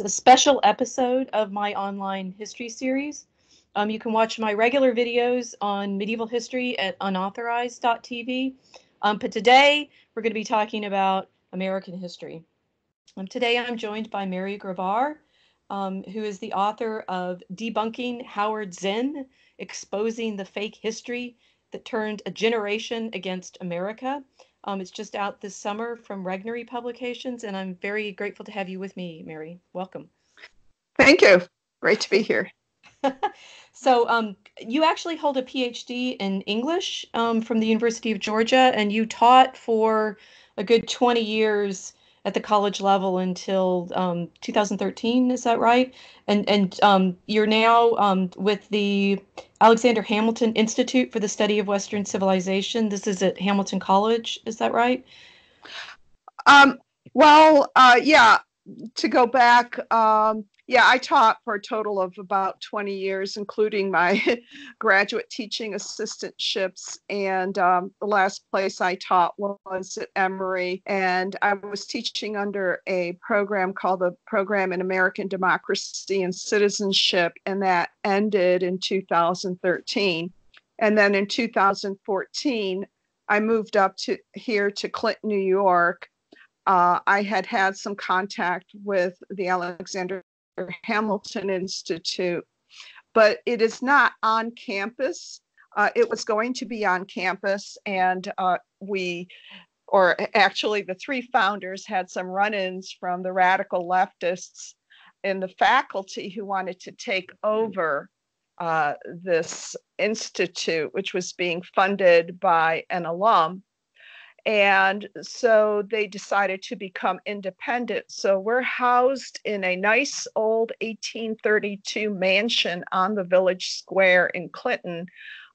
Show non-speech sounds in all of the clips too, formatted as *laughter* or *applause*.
a special episode of my online history series. Um, you can watch my regular videos on medieval history at unauthorized.tv. Um, but today we're going to be talking about American history. Um, today I'm joined by Mary Grabar, um, who is the author of Debunking Howard Zinn, Exposing the Fake History That Turned a Generation Against America. Um, it's just out this summer from Regnery Publications, and I'm very grateful to have you with me, Mary. Welcome. Thank you. Great to be here. *laughs* so, um, you actually hold a PhD in English um, from the University of Georgia, and you taught for a good 20 years at the college level until um, 2013. Is that right? And and um, you're now um, with the Alexander Hamilton Institute for the Study of Western Civilization. This is at Hamilton College. Is that right? Um, well, uh, yeah. To go back, um, yeah, I taught for a total of about 20 years, including my *laughs* graduate teaching assistantships. And um, the last place I taught was at Emory. And I was teaching under a program called the Program in American Democracy and Citizenship. And that ended in 2013. And then in 2014, I moved up to here to Clinton, New York. Uh, I had had some contact with the Alexander Hamilton Institute, but it is not on campus. Uh, it was going to be on campus, and uh, we, or actually, the three founders had some run ins from the radical leftists in the faculty who wanted to take over uh, this institute, which was being funded by an alum. And so they decided to become independent. So we're housed in a nice old 1832 mansion on the village square in Clinton,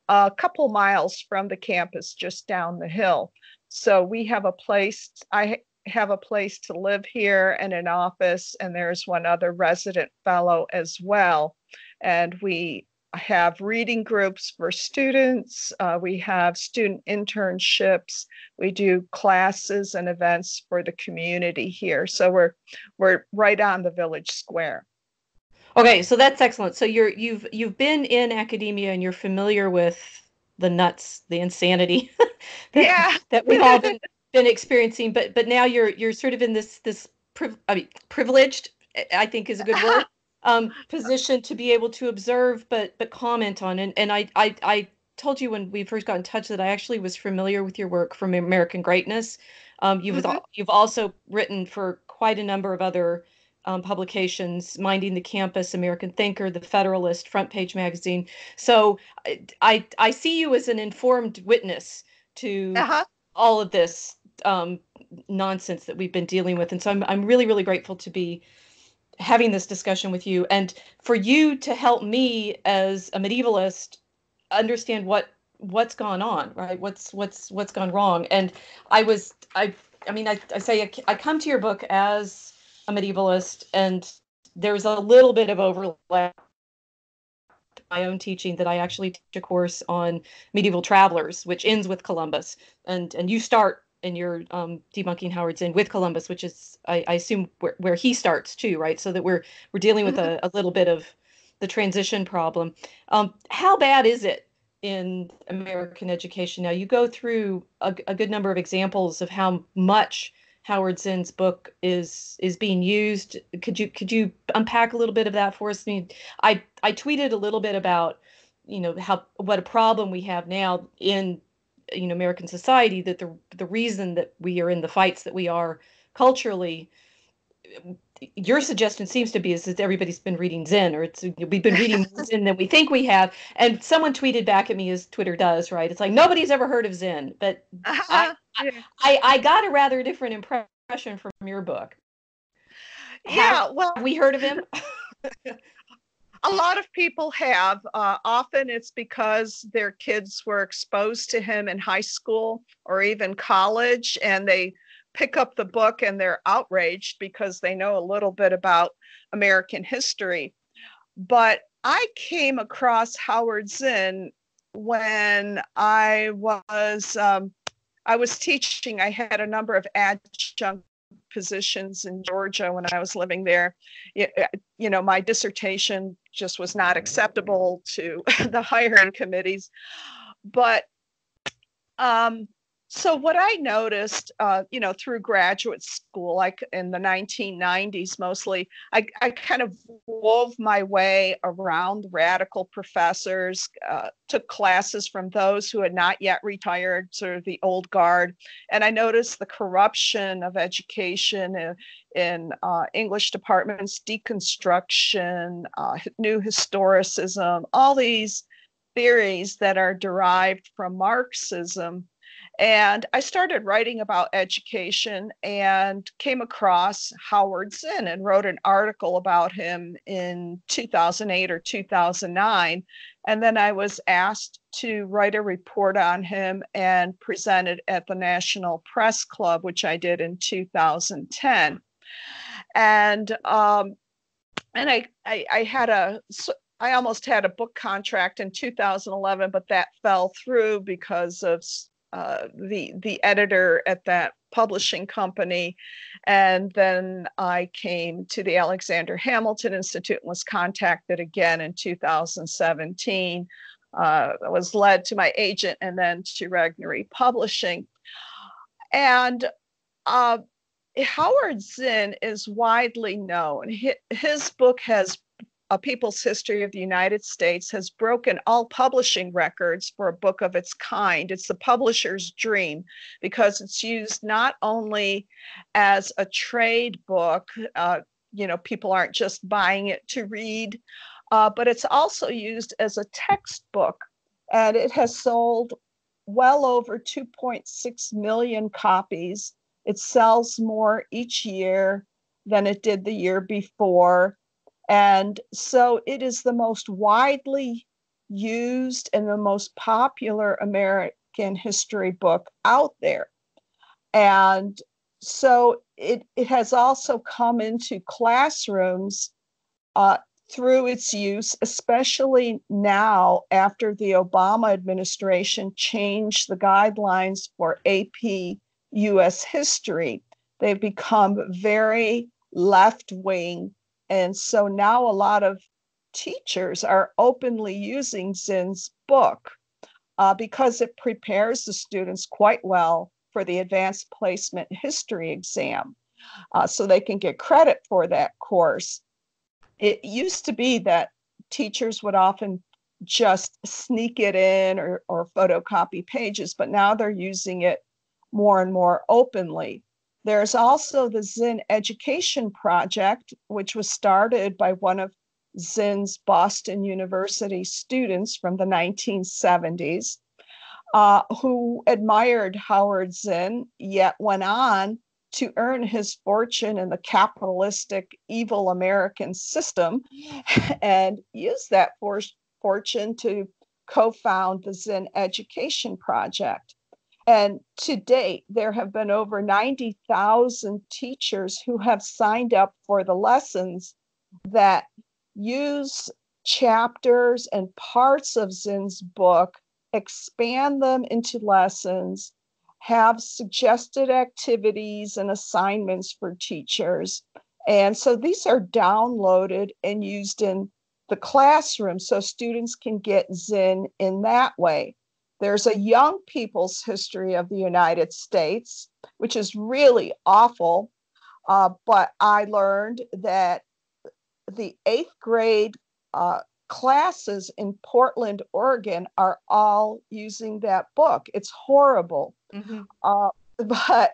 a couple miles from the campus just down the hill. So we have a place, I have a place to live here and an office, and there's one other resident fellow as well. And we have reading groups for students. Uh, we have student internships. We do classes and events for the community here. So we're we're right on the village square. Okay, so that's excellent. So you're you've you've been in academia and you're familiar with the nuts, the insanity *laughs* that, yeah. that we've all been, been experiencing. But but now you're you're sort of in this this priv- I mean privileged I think is a good word um, position to be able to observe but but comment on and and I, I I told you when we first got in touch that I actually was familiar with your work from American Greatness. Um, you've mm-hmm. you've also written for quite a number of other um, publications, Minding the Campus, American Thinker, The Federalist, Front Page Magazine. So I I see you as an informed witness to uh-huh. all of this um, nonsense that we've been dealing with, and so I'm I'm really really grateful to be having this discussion with you and for you to help me as a medievalist understand what what's gone on right? What's what's what's gone wrong? And i was i i mean i, I say I, come to your book as a medievalist and there's a little bit of overlap my own teaching that i actually teach a course on medieval travelers which ends with columbus. And and you start and you're um, debunking Howard Zinn with Columbus, which is I, I assume where, where, he starts too, right? So that we're we're dealing with mm-hmm. a, a, little bit of the transition problem. Um, how bad is it in American education now? You go through a, a good number of examples of how much Howard Zinn's book is is being used. Could you could you unpack a little bit of that for us? I mean, I I tweeted a little bit about you know how what a problem we have now in you know American society that the the reason that we are in the fights that we are culturally your suggestion seems to be is that everybody's been reading Zinn, or it's we've been reading *laughs* Zinn than we think we have. And someone tweeted back at me, as Twitter does, right? It's like nobody's ever heard of Zinn, but uh-huh. I, I, I got a rather different impression from your book. Yeah, well, have we heard of him? *laughs* *laughs* a lot of people have. Uh, often it's because their kids were exposed to him in high school or even college, and they pick up the book and they're outraged because they know a little bit about American history. But I came across Howard Zinn when I was um, I was teaching. I had a number of adjunct positions in Georgia when I was living there. You, uh, you know, my dissertation just was not acceptable to *laughs* the hiring committees. But um, so what I noticed, uh, you know, through graduate school, like in the 1990s mostly, I, I kind of wove my way around radical professors, uh, took classes from those who had not yet retired, sort of the old guard, and I noticed the corruption of education in, in uh, English departments, deconstruction, uh, new historicism, all these theories that are derived from Marxism and I started writing about education and came across Howard Zinn and wrote an article about him in 2008 or 2009. And then I was asked to write a report on him and present it at the National Press Club, which I did in 2010. And um, and I, I, I had a I almost had a book contract in 2011, but that fell through because of uh, the the editor at that publishing company, and then I came to the Alexander Hamilton Institute and was contacted again in 2017. Uh, I was led to my agent and then to Regnery Publishing, and uh, Howard Zinn is widely known. His book has a People's History of the United States has broken all publishing records for a book of its kind. It's the publisher's dream because it's used not only as a trade book, uh, you know, people aren't just buying it to read, uh, but it's also used as a textbook. And it has sold well over 2.6 million copies. It sells more each year than it did the year before. And so it is the most widely used and the most popular American history book out there. And so it, it has also come into classrooms uh, through its use, especially now after the Obama administration changed the guidelines for AP US history. They've become very left wing and so now a lot of teachers are openly using Zinn's book uh, because it prepares the students quite well for the advanced placement history exam. Uh, so they can get credit for that course. It used to be that teachers would often just sneak it in or, or photocopy pages, but now they're using it more and more openly. There's also the Zinn Education Project, which was started by one of Zinn's Boston University students from the 1970s, uh, who admired Howard Zinn, yet went on to earn his fortune in the capitalistic, evil American system *laughs* and used that for- fortune to co found the Zinn Education Project. And to date, there have been over 90,000 teachers who have signed up for the lessons that use chapters and parts of Zinn's book, expand them into lessons, have suggested activities and assignments for teachers. And so these are downloaded and used in the classroom so students can get Zinn in that way. There's a young people's history of the United States, which is really awful. Uh, but I learned that the eighth grade uh, classes in Portland, Oregon are all using that book. It's horrible. Mm-hmm. Uh, *laughs* but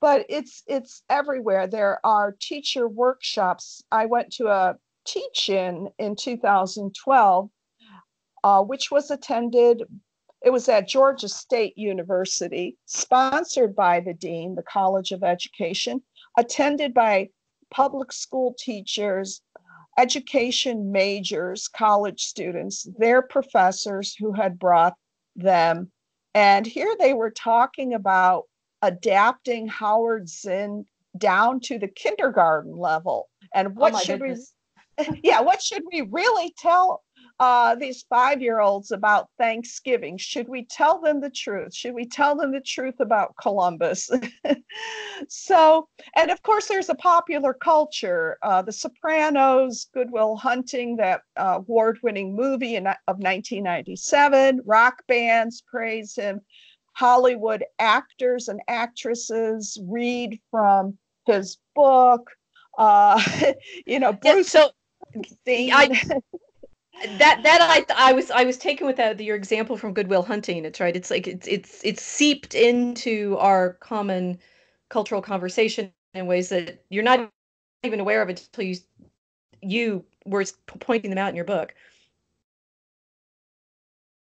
but it's it's everywhere. There are teacher workshops. I went to a teach-in in 2012, uh, which was attended it was at Georgia State University, sponsored by the Dean, the College of Education, attended by public school teachers, education majors, college students, their professors who had brought them. And here they were talking about adapting Howard Zinn down to the kindergarten level. And oh what oh should goodness. we *laughs* yeah, what should we really tell uh, these five year olds about Thanksgiving. Should we tell them the truth? Should we tell them the truth about Columbus? *laughs* so, and of course, there's a popular culture uh, The Sopranos, Good Will Hunting, that uh, award winning movie in, of 1997, rock bands praise him. Hollywood actors and actresses read from his book. Uh, *laughs* you know, Bruce. Yeah, so I, *laughs* that that I I was I was taken with that your example from Good Will Hunting. It's right. It's like it's it's it's seeped into our common cultural conversation in ways that you're not even aware of until you you were pointing them out in your book.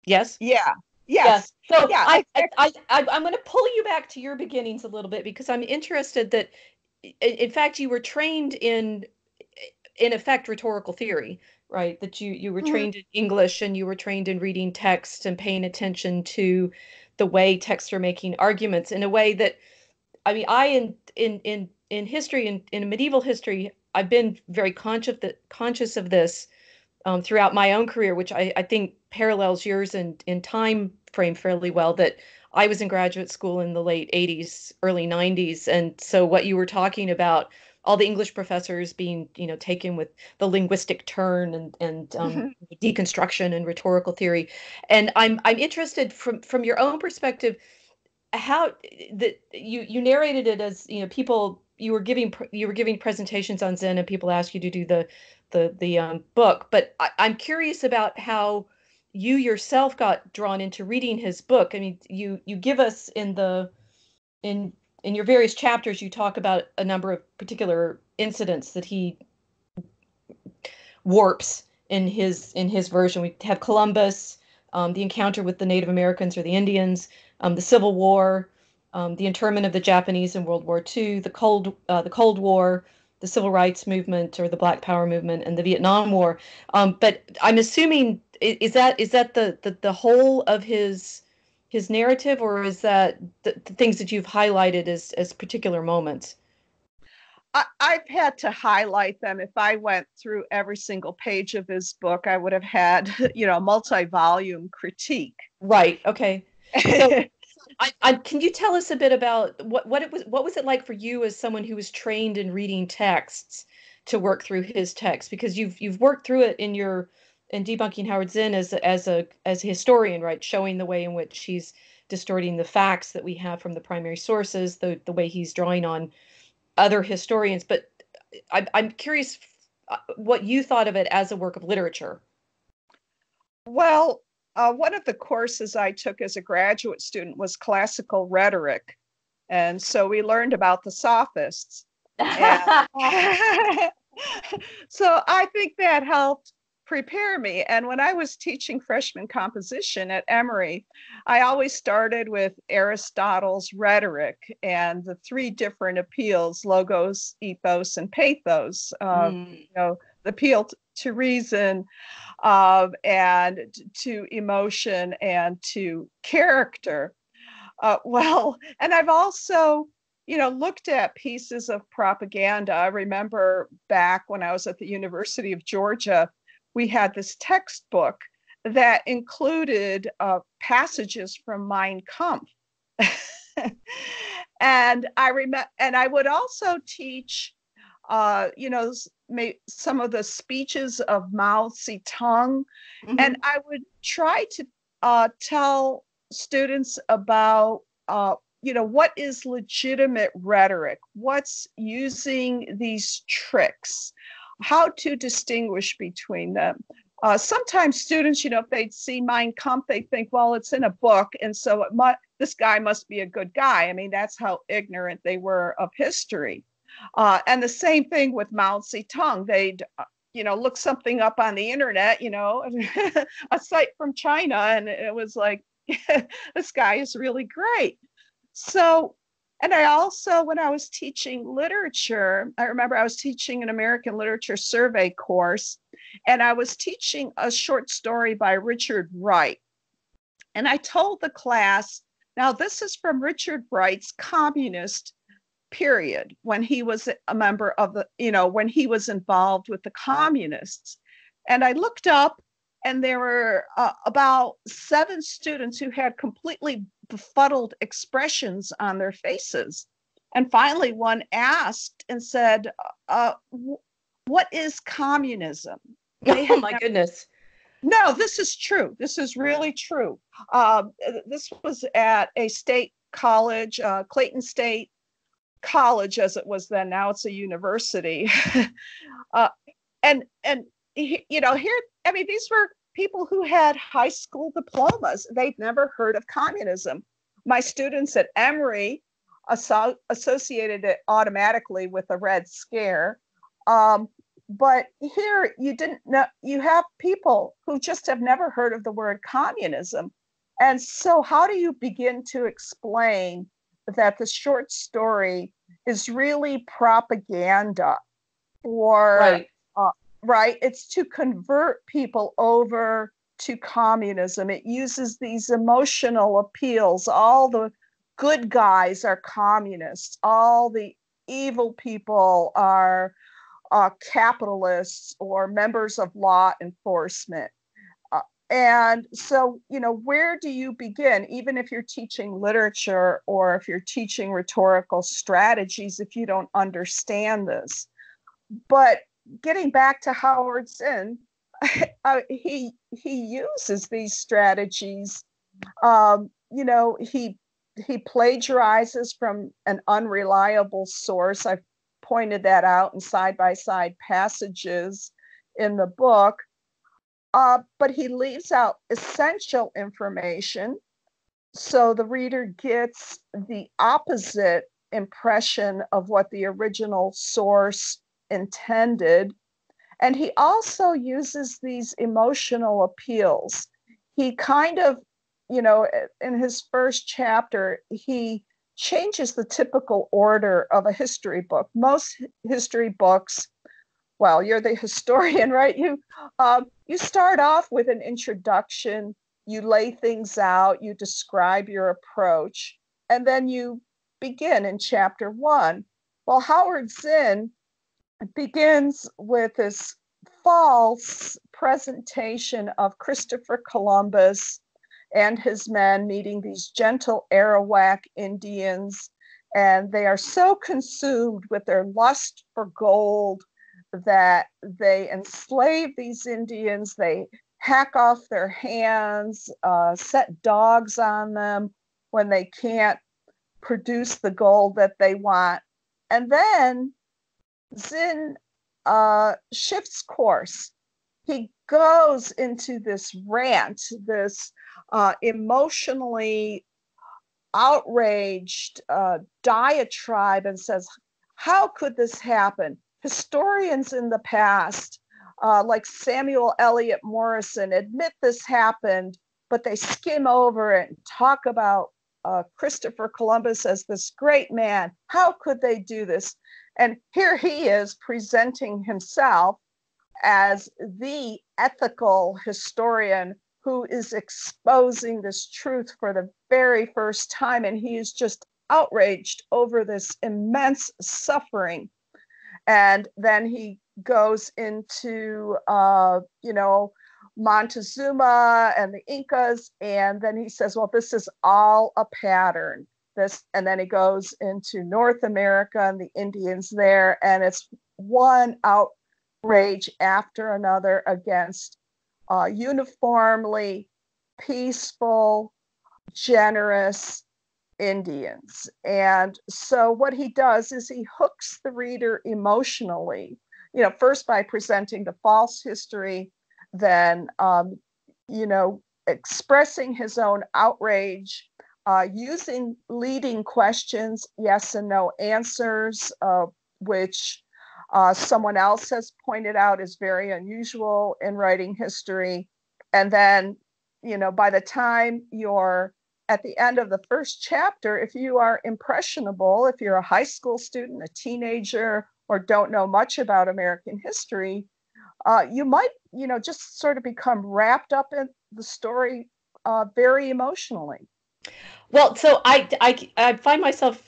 Yes. Yeah. Yes. So yeah, I, I, I, I I'm going to pull you back to your beginnings a little bit because I'm interested that, in fact, you were trained in, in effect, rhetorical theory right that you you were mm-hmm. trained in english and you were trained in reading text and paying attention to the way texts are making arguments in a way that i mean i in in in in history in, in medieval history i've been very conscious that conscious of this um, throughout my own career which I, I think parallels yours in in time frame fairly well that i was in graduate school in the late 80s early 90s and so what you were talking about all the English professors being, you know, taken with the linguistic turn and and um, mm-hmm. deconstruction and rhetorical theory. And I'm I'm interested from from your own perspective, how that you you narrated it as you know people you were giving you were giving presentations on Zinn and people asked you to do the the the um, book. But I, I'm curious about how you yourself got drawn into reading his book. I mean, you you give us in the in in your various chapters, you talk about a number of particular incidents that he warps in his in his version. We have Columbus, um, the encounter with the Native Americans or the Indians, um, the Civil War, um, the internment of the Japanese in World War II, the Cold uh, the Cold War, the Civil Rights Movement or the Black Power Movement, and the Vietnam War. Um, but I'm assuming is that is that the the, the whole of his his narrative, or is that the, the things that you've highlighted as as particular moments? I, have had to highlight them. If I went through every single page of his book, I would have had, *laughs* you know, a multi-volume critique. Right. Okay. So, *laughs* I, I, can you tell us a bit about what, what it was? What was it like for you as someone who was trained in reading texts to work through his text? Because you've you've worked through it in your and debunking Howard Zinn as as a as a historian, right, showing the way in which he's distorting the facts that we have from the primary sources, the the way he's drawing on other historians. But I, I'm curious uh, what you thought of it as a work of literature. Well, uh, one of the courses I took as a graduate student was classical rhetoric, and so we learned about the sophists. *laughs* And, *laughs* so I think that helped prepare me. And when I was teaching freshman composition at Emory, I always started with Aristotle's rhetoric and the three different appeals logos, ethos, and pathos. Uh, mm. You know, the appeal to reason uh, and to emotion and to character. Uh, *laughs* well, and I've also you know, looked at pieces of propaganda. I remember back when I was at the University of Georgia, we had this textbook that included uh, passages from Mein Kampf. *laughs* and I remember, and I would also teach, uh, you know, some of the speeches of Mao Zedong, mm-hmm. and I would try to uh, tell students about, uh, you know, what is legitimate rhetoric, what's using these tricks, how to distinguish between them. Uh, sometimes students, you know, if they see Mein Kampf, they think, well, it's in a book, and so this guy must be a good guy. I mean, that's how ignorant they were of history. Uh, and the same thing with Mao Zedong. They'd, uh, you know, look something up on the internet, you know, *laughs* a site from China, and it was like, *laughs* this guy is really great. So and I also, when I was teaching literature, I remember I was teaching an American Literature Survey course, and I was teaching a short story by Richard Wright. And I told the class, now this is from Richard Wright's communist period when he was a member of the, you know, when he was involved with the communists. And I looked up and there were uh, about seven students who had completely befuddled expressions on their faces. And finally, one asked and said, uh, What is communism? *laughs* oh, my goodness. No, this is true. This is really true. Uh, this was at a state college, uh, Clayton State College, as it was then. Now it's a university. *laughs* uh, and and you know here i mean these were people who had high school diplomas. They'd never heard of communism. My students at emory asso- associated it automatically with the red scare. Um, but here you didn't know you have people who just have never heard of the word communism. And so how do you begin to explain that the short story is really propaganda or right right? It's to convert people over to communism. It uses these emotional appeals. All the good guys are communists, all the evil people are uh, capitalists or members of law enforcement. Uh, and so, you know, where do you begin, even if you're teaching literature or if you're teaching rhetorical strategies, if you don't understand this? But getting back to Howard Zinn, *laughs* uh, he he uses these strategies. Um, you know, he he plagiarizes from an unreliable source. I've pointed that out in side by side passages in the book. Uh, but he leaves out essential information so the reader gets the opposite impression of what the original source intended. And he also uses these emotional appeals. He kind of, you know, in his first chapter, he changes the typical order of a history book. Most history books, well, you're the *laughs* historian, right? You uh, you start off with an introduction, you lay things out, you describe your approach, and then you begin in chapter one. Well, Howard Zinn begins with this false presentation of Christopher Columbus and his men meeting these gentle Arawak Indians. And they are so consumed with their lust for gold that they enslave these Indians. They hack off their hands, uh, set dogs on them when they can't produce the gold that they want. And then Zinn uh, shifts course. He goes into this rant, this uh, emotionally outraged uh, diatribe, and says, How could this happen? Historians in the past, uh, like Samuel Eliot Morison, admit this happened, but they skim over it and talk about uh, Christopher Columbus as this great man. How could they do this? And here he is presenting himself as the ethical historian who is exposing this truth for the very first time. And he is just outraged over this immense suffering. And then he goes into, uh, you know, Montezuma and the Incas. And then he says, well, this is all a pattern this and then he goes into north america and the indians there and it's one outrage after another against uh, uniformly peaceful generous indians. And so what he does is he hooks the reader emotionally you know first by presenting the false history then um, you know expressing his own outrage uh, using leading questions, yes and no answers, uh, which uh, someone else has pointed out is very unusual in writing history. And then, you know, by the time you're at the end of the first chapter, if you are impressionable, if you're a high school student, a teenager, or don't know much about American history, uh, you might, you know, just sort of become wrapped up in the story uh, very emotionally. Well, so I, I, I find myself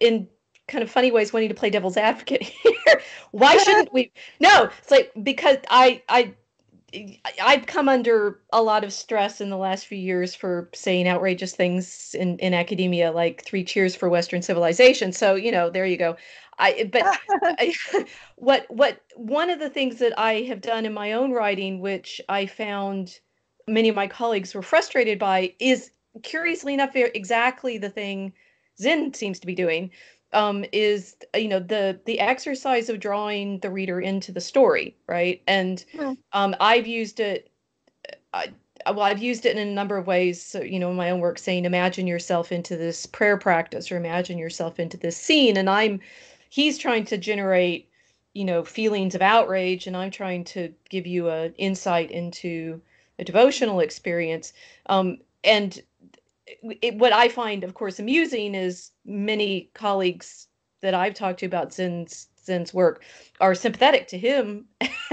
in kind of funny ways wanting to play devil's advocate *laughs* here. Why shouldn't we? No, it's like because I, I, I've come under a lot of stress in the last few years for saying outrageous things in, in academia, like three cheers for Western civilization. So, you know, there you go. I, but *laughs* I, *laughs* what, what, one of the things that I have done in my own writing, which I found many of my colleagues were frustrated by, is curiously enough, exactly the thing Zinn seems to be doing, um, is you know the the exercise of drawing the reader into the story, right? And hmm. um, I've used it. I, well, I've used it in a number of ways. So, you know, in my own work, saying imagine yourself into this prayer practice or imagine yourself into this scene, and I'm he's trying to generate you know feelings of outrage, and I'm trying to give you a insight into a devotional experience. Um, and it, what I find, of course, amusing is many colleagues that I've talked to about Zinn's Zinn's work are sympathetic to him *laughs*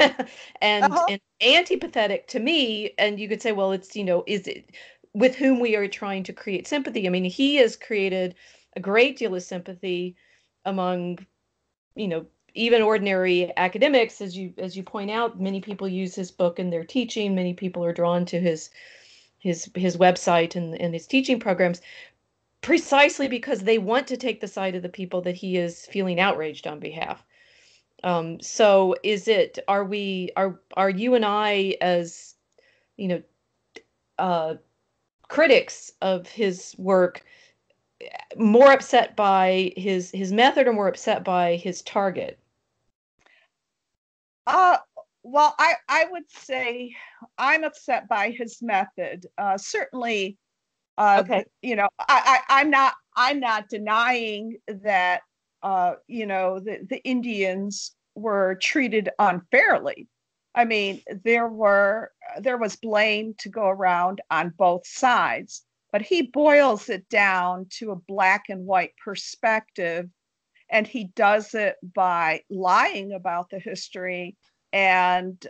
and, uh-huh. and antipathetic to me. And you could say, well, it's you know, is it with whom we are trying to create sympathy? I mean, he has created a great deal of sympathy among, you know, even ordinary academics, as you as you point out, many people use his book in their teaching. Many people are drawn to his his his website and, and his teaching programs precisely because they want to take the side of the people that he is feeling outraged on behalf. Um, so is it are we are are you and I as you know uh, critics of his work more upset by his his method or more upset by his target? Uh well, I, I would say I'm upset by his method. Uh, certainly, uh, okay. you know, I, I, I'm not I'm not denying that uh, you know the, the Indians were treated unfairly. I mean, there were there was blame to go around on both sides, but he boils it down to a black and white perspective, and he does it by lying about the history and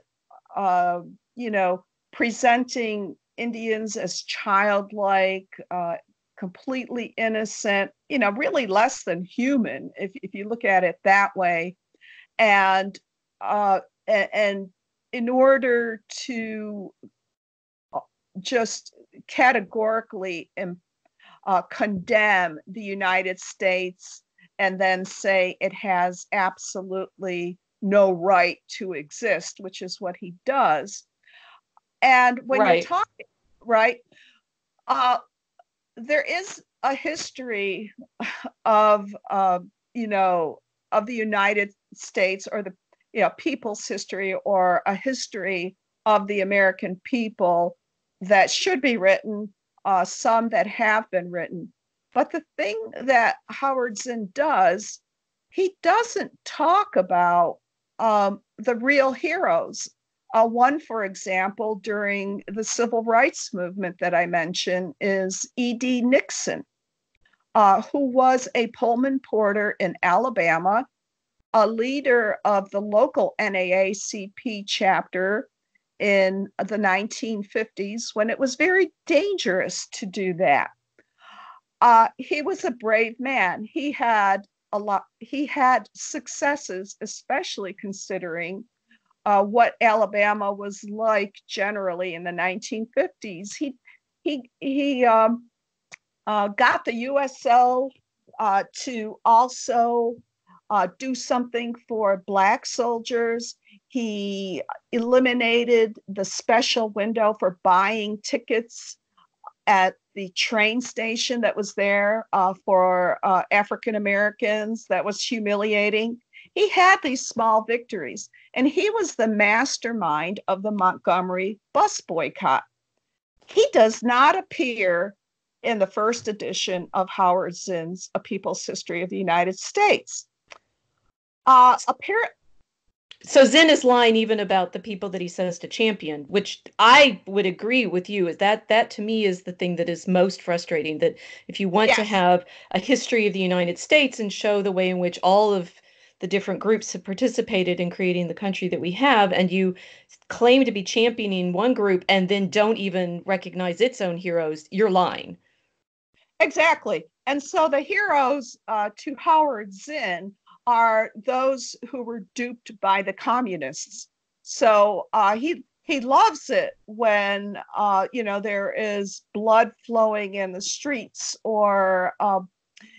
uh, you know presenting Indians as childlike, uh, completely innocent, you know, really less than human if if you look at it that way, and uh, and in order to uh, just categorically uh, condemn the United States and then say it has absolutely no right to exist, which is what he does. And when right. you're talking, right, uh, there is a history of, uh, you know, of the United States or the you know, people's history or a history of the American people that should be written, uh, some that have been written. But the thing that Howard Zinn does, he doesn't talk about um, the real heroes. Uh, one, for example, during the civil rights movement that I mentioned is E.D. Nixon, uh, who was a Pullman porter in Alabama, a leader of the local NAACP chapter in the 1950s when it was very dangerous to do that. Uh, he was a brave man. He had a lot he had successes especially considering uh, what alabama was like generally in the 1950s he he he um, uh, got the USO uh, to also uh, do something for black soldiers. He eliminated the special window for buying tickets at the train station that was there uh, for uh, African Americans that was humiliating. He had these small victories, and he was the mastermind of the Montgomery bus boycott. He does not appear in the first edition of Howard Zinn's A People's History of the United States. Uh, apparently, so Zinn is lying even about the people that he says to champion, which I would agree with you. Is that that to me is the thing that is most frustrating. That if you want yes. to have a history of the United States and show the way in which all of the different groups have participated in creating the country that we have, and you claim to be championing one group and then don't even recognize its own heroes, you're lying. Exactly. And so the heroes uh, to Howard Zinn are those who were duped by the communists. So uh, he he loves it when uh, you know there is blood flowing in the streets or uh,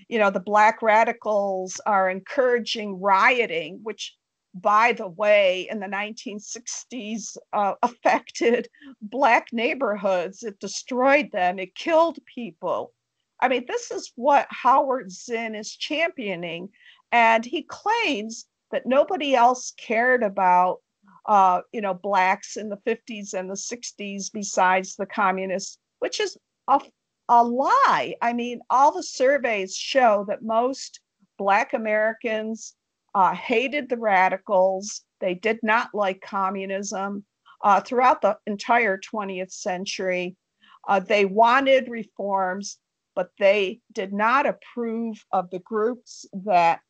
you know the black radicals are encouraging rioting which by the way in the 1960s uh, *laughs* affected black neighborhoods. It destroyed them. It killed people. I mean this is what howard zinn is championing and he claims that nobody else cared about uh, you know, blacks in the 50s and the 60s besides the communists, which is a, a lie. I mean, all the surveys show that most black Americans uh, hated the radicals. They did not like communism uh, throughout the entire 20th century. Uh, they wanted reforms, but they did not approve of the groups that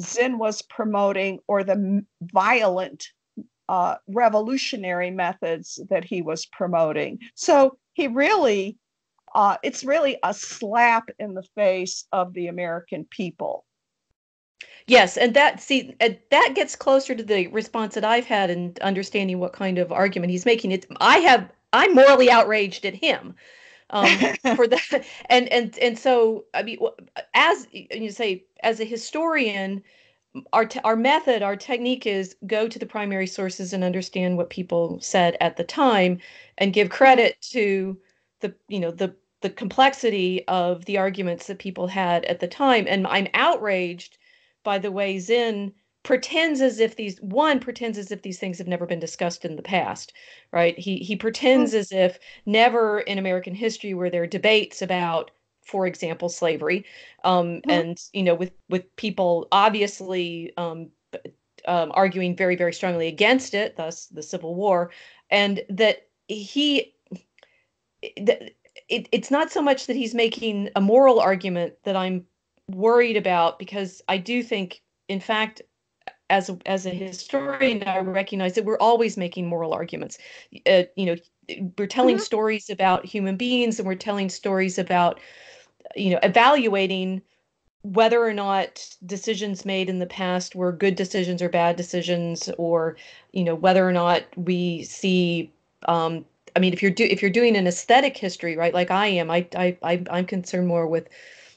Zinn was promoting or the violent uh, revolutionary methods that he was promoting. So he really, uh, it's really a slap in the face of the American people. Yes, and that see that gets closer to the response that I've had in understanding what kind of argument he's making. It I have I'm morally outraged at him um, *laughs* for that, and and and so I mean, as you say, as a historian, our te- our method our technique is go to the primary sources and understand what people said at the time and give credit to the you know the the complexity of the arguments that people had at the time. And i'm outraged by the way zinn pretends as if these one pretends as if these things have never been discussed in the past right he he pretends mm-hmm. as if never in american history were there debates about for example, slavery, um, mm-hmm. and you know, with with people obviously um, um, arguing very very strongly against it, thus the Civil War, and that he. That it, it's not so much that he's making a moral argument that I'm worried about because I do think, in fact, as a, as a historian, I recognize that we're always making moral arguments. Uh, you know, we're telling mm-hmm. stories about human beings, and we're telling stories about you know evaluating whether or not decisions made in the past were good decisions or bad decisions or you know whether or not we see um i mean if you're do if you're doing an aesthetic history right like i am i i, I i'm concerned more with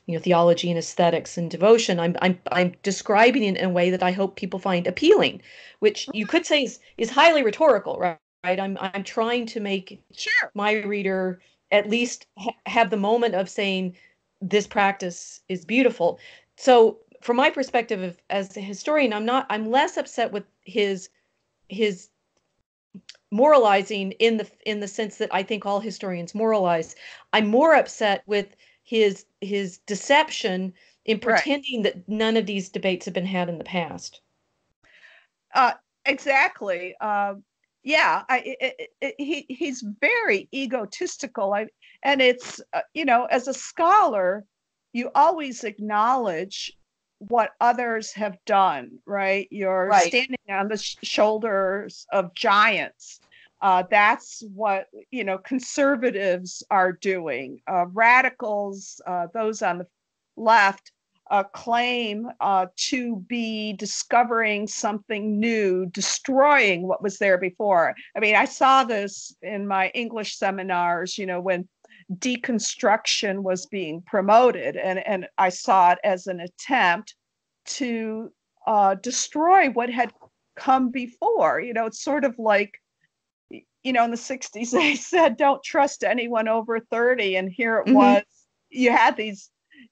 you know theology and aesthetics and devotion i'm i'm i'm describing it in a way that i hope people find appealing which you could say is is highly rhetorical right right i'm i'm trying to make sure. my reader at least ha- have the moment of saying this practice is beautiful. So from my perspective as a historian, I'm not I'm less upset with his his moralizing in the in the sense that I think all historians moralize. I'm more upset with his his deception in pretending right. that none of these debates have been had in the past. Uh, exactly. Uh, yeah, I, it, it, he he's very egotistical. I and it's uh, you know as a scholar you always acknowledge what others have done right you're right. standing on the sh- shoulders of giants uh, that's what you know conservatives are doing uh, radicals uh, those on the left uh, claim uh, to be discovering something new, destroying what was there before. I mean, I saw this in my English seminars, you know, when deconstruction was being promoted, and, and I saw it as an attempt to uh, destroy what had come before. You know, it's sort of like, you know, in the 60s, *laughs* they said, don't trust anyone over 30. And here it mm-hmm. was, you had these,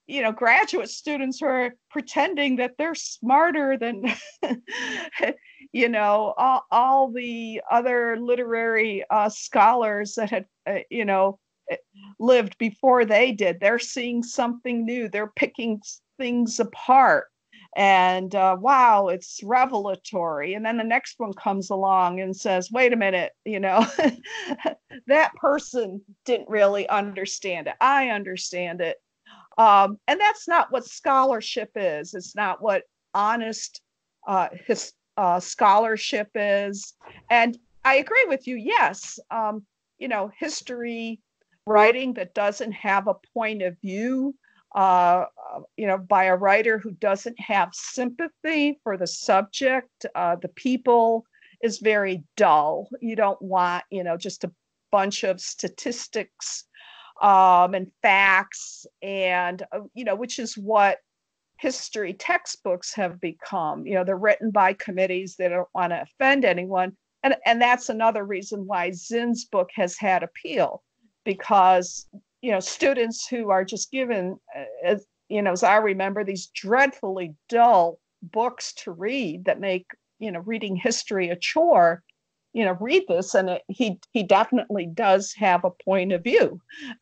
you know, graduate students who are pretending that they're smarter than, *laughs* you know, all, all the other literary uh, scholars that had, uh, you know, lived before they did. They're seeing something new. They're picking things apart. And uh, wow, it's revelatory. And then the next one comes along and says, wait a minute, you know, *laughs* that person didn't really understand it. I understand it. Um, and that's not what scholarship is. It's not what honest uh, his, uh, scholarship is. And I agree with you. Yes, um, you know, history writing that doesn't have a point of view, uh, you know, by a writer who doesn't have sympathy for the subject, uh, the people, is very dull. You don't want, you know, just a bunch of statistics um, and facts, and uh, you know, which is what history textbooks have become. You know, they're written by committees that don't want to offend anyone, and and that's another reason why Zinn's book has had appeal, because you know, students who are just given, uh, as, you know, as I remember, these dreadfully dull books to read that make you know reading history a chore you know read this and it, he he definitely does have a point of view *laughs*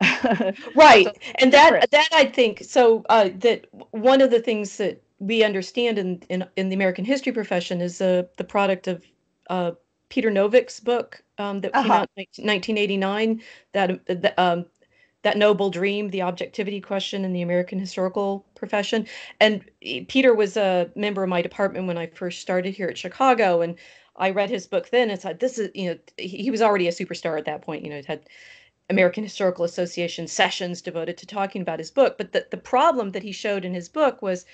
right so and that different. that i think so uh, that one of the things that we understand in in, in the american history profession is uh, the product of uh, peter novick's book um, that came uh-huh. out in 1989 that the, um, that noble dream, the objectivity question in the American historical profession. And Peter was a member of my department when I first started here at Chicago, and I read his book then and said, "This is you know he was already a superstar at that point. You know, had American Historical Association sessions devoted to talking about his book. But the the problem that he showed in his book was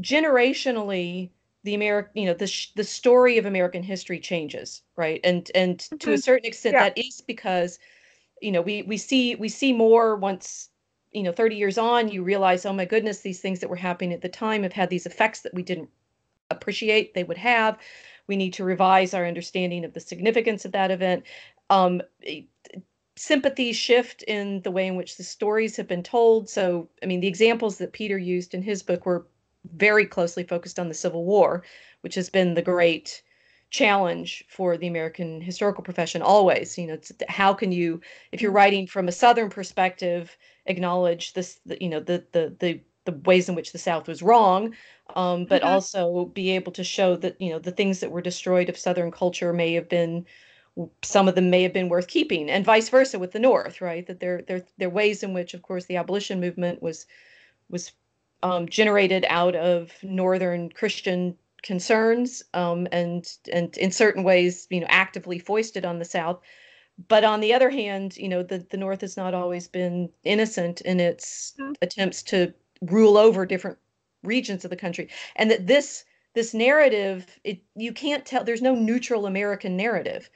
generationally." the American, you know, the sh- the story of American history changes, right? And and mm-hmm. to a mm-hmm. certain extent, yeah. that is because you know we we see we see more once you know 30 years on you realize oh my goodness these things that were happening at the time have had these effects that we didn't appreciate they would have. We need to revise our understanding of the significance of that event. Um, sympathies shift in the way in which the stories have been told. So i mean the examples that peter used in his book were very closely focused on the civil war which has been the great challenge for the American historical profession always. You know, how can you, if you're mm-hmm. writing from a Southern perspective, acknowledge this, you know, the the the the ways in which the South was wrong, um, but mm-hmm. also be able to show that you know the things that were destroyed of Southern culture may have been some of them may have been worth keeping and vice versa with the north right that there there there are ways in which of course the abolition movement was was um, generated out of northern christian concerns um, and and in certain ways you know actively foisted on the south but on the other hand you know the, the north has not always been innocent in its mm-hmm. attempts to rule over different regions of the country and that this this narrative it you can't tell there's no neutral american narrative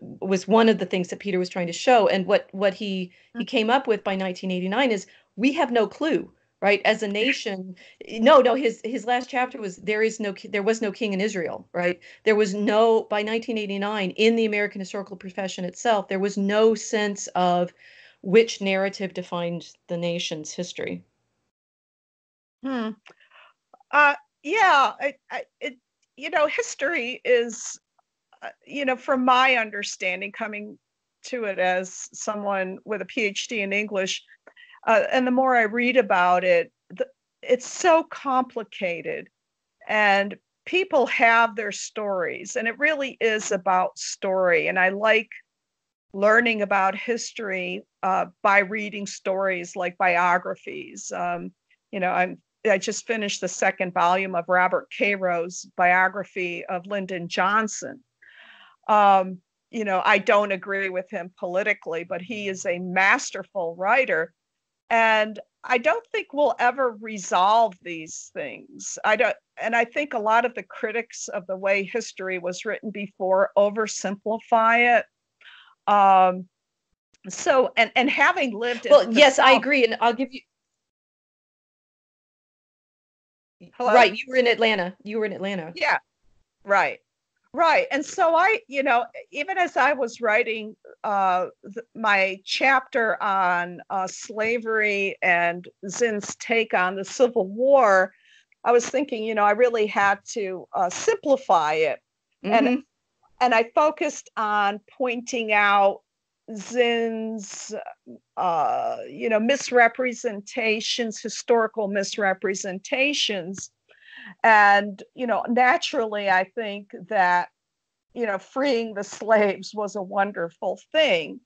was one of the things that peter was trying to show and what what he he mm. came up with by 1989 is we have no clue right? As a nation no no his his last chapter was there is no there was no king in israel right? There was no by 1989 in the american historical profession itself there was no sense of which narrative defined the nation's history. Hmm. Uh yeah I, I, it you know history is uh, you know from my understanding coming to it as someone with a phd in english uh, and the more I read about it, the, it's so complicated, and people have their stories, and it really is about story. And I like learning about history uh, by reading stories like biographies. Um, you know, I'm I just finished the second volume of Robert Caro's biography of Lyndon Johnson. Um, you know, I don't agree with him politically, but he is a masterful writer. And I don't think we'll ever resolve these things. I don't, and I think a lot of the critics of the way history was written before oversimplify it. Um, so, and and having lived, well, yes, South, I agree, and I'll give you. Hello? Right, you were in Atlanta. You were in Atlanta. Yeah, right. Right. And so I, you know, even as I was writing uh, th- my chapter on uh, slavery and Zinn's take on the Civil War, I was thinking, you know, I really had to uh, simplify it. Mm-hmm. And and I focused on pointing out Zinn's, uh, you know, misrepresentations, historical misrepresentations and, you know, naturally, I think that, you know, freeing the slaves was a wonderful thing.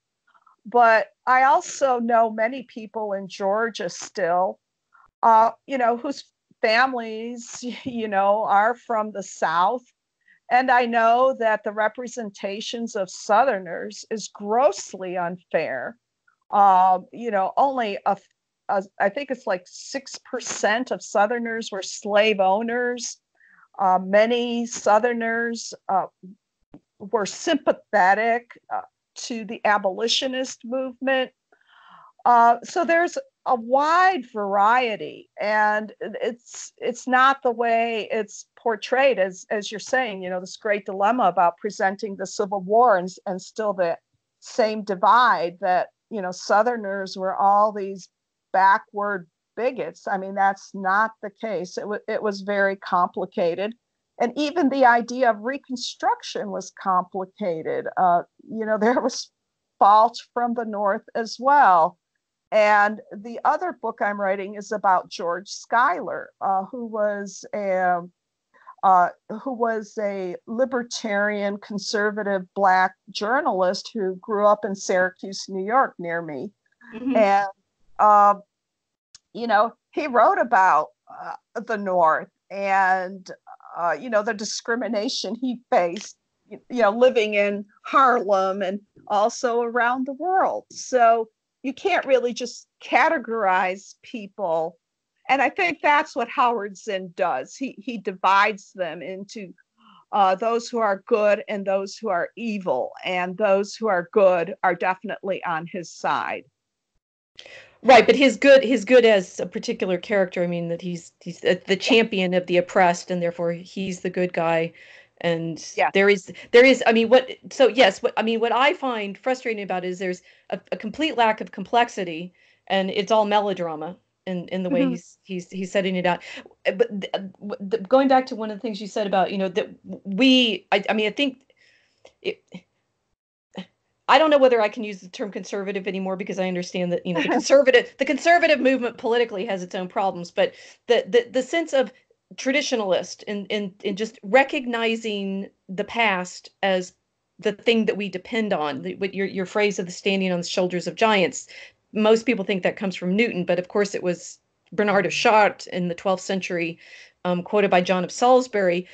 But I also know many people in Georgia still, uh, you know, whose families, *laughs* you know, are from the South. And I know that the representations of Southerners is grossly unfair. Uh, you know, only a uh, I think it's like 6% of Southerners were slave owners. Uh, many Southerners uh, were sympathetic uh, to the abolitionist movement. Uh, so there's a wide variety, and it's it's not the way it's portrayed as as you're saying. You know, this great dilemma about presenting the Civil War and, and still the same divide that you know Southerners were all these backward bigots. I mean, that's not the case. It, w- it was very complicated. And even the idea of Reconstruction was complicated. Uh, you know, *laughs* there was fault from the North as well. And the other book I'm writing is about George Schuyler, uh, who was a uh, who was a libertarian, conservative black journalist who grew up in Syracuse, New York, near me. Mm-hmm. And uh, you know, he wrote about uh, the North and, uh, you know, the discrimination he faced, you, know, living in Harlem and also around the world. So you can't really just categorize people. And I think that's what Howard Zinn does. He, he divides them into uh, those who are good and those who are evil. And those who are good are definitely on his side. Right, but his good, his good as a particular character. I mean that he's he's the champion of the oppressed, and therefore he's the good guy. And yeah. there is there is. I mean, what? So yes, what I mean, what I find frustrating about is there's a, a complete lack of complexity, and it's all melodrama in in the way mm-hmm. he's he's he's setting it out. But the, the, going back to one of the things you said about you know that we, I, I mean, I think. It, I don't know whether I can use the term conservative anymore because I understand that you know the *laughs* conservative the conservative movement politically has its own problems, but the the, the sense of traditionalist and in, in, in just recognizing the past as the thing that we depend on. The, your your phrase of the standing on the shoulders of giants. Most people think that comes from Newton, but of course it was Bernard of Chartres in the 12th century, um, quoted by John of Salisbury,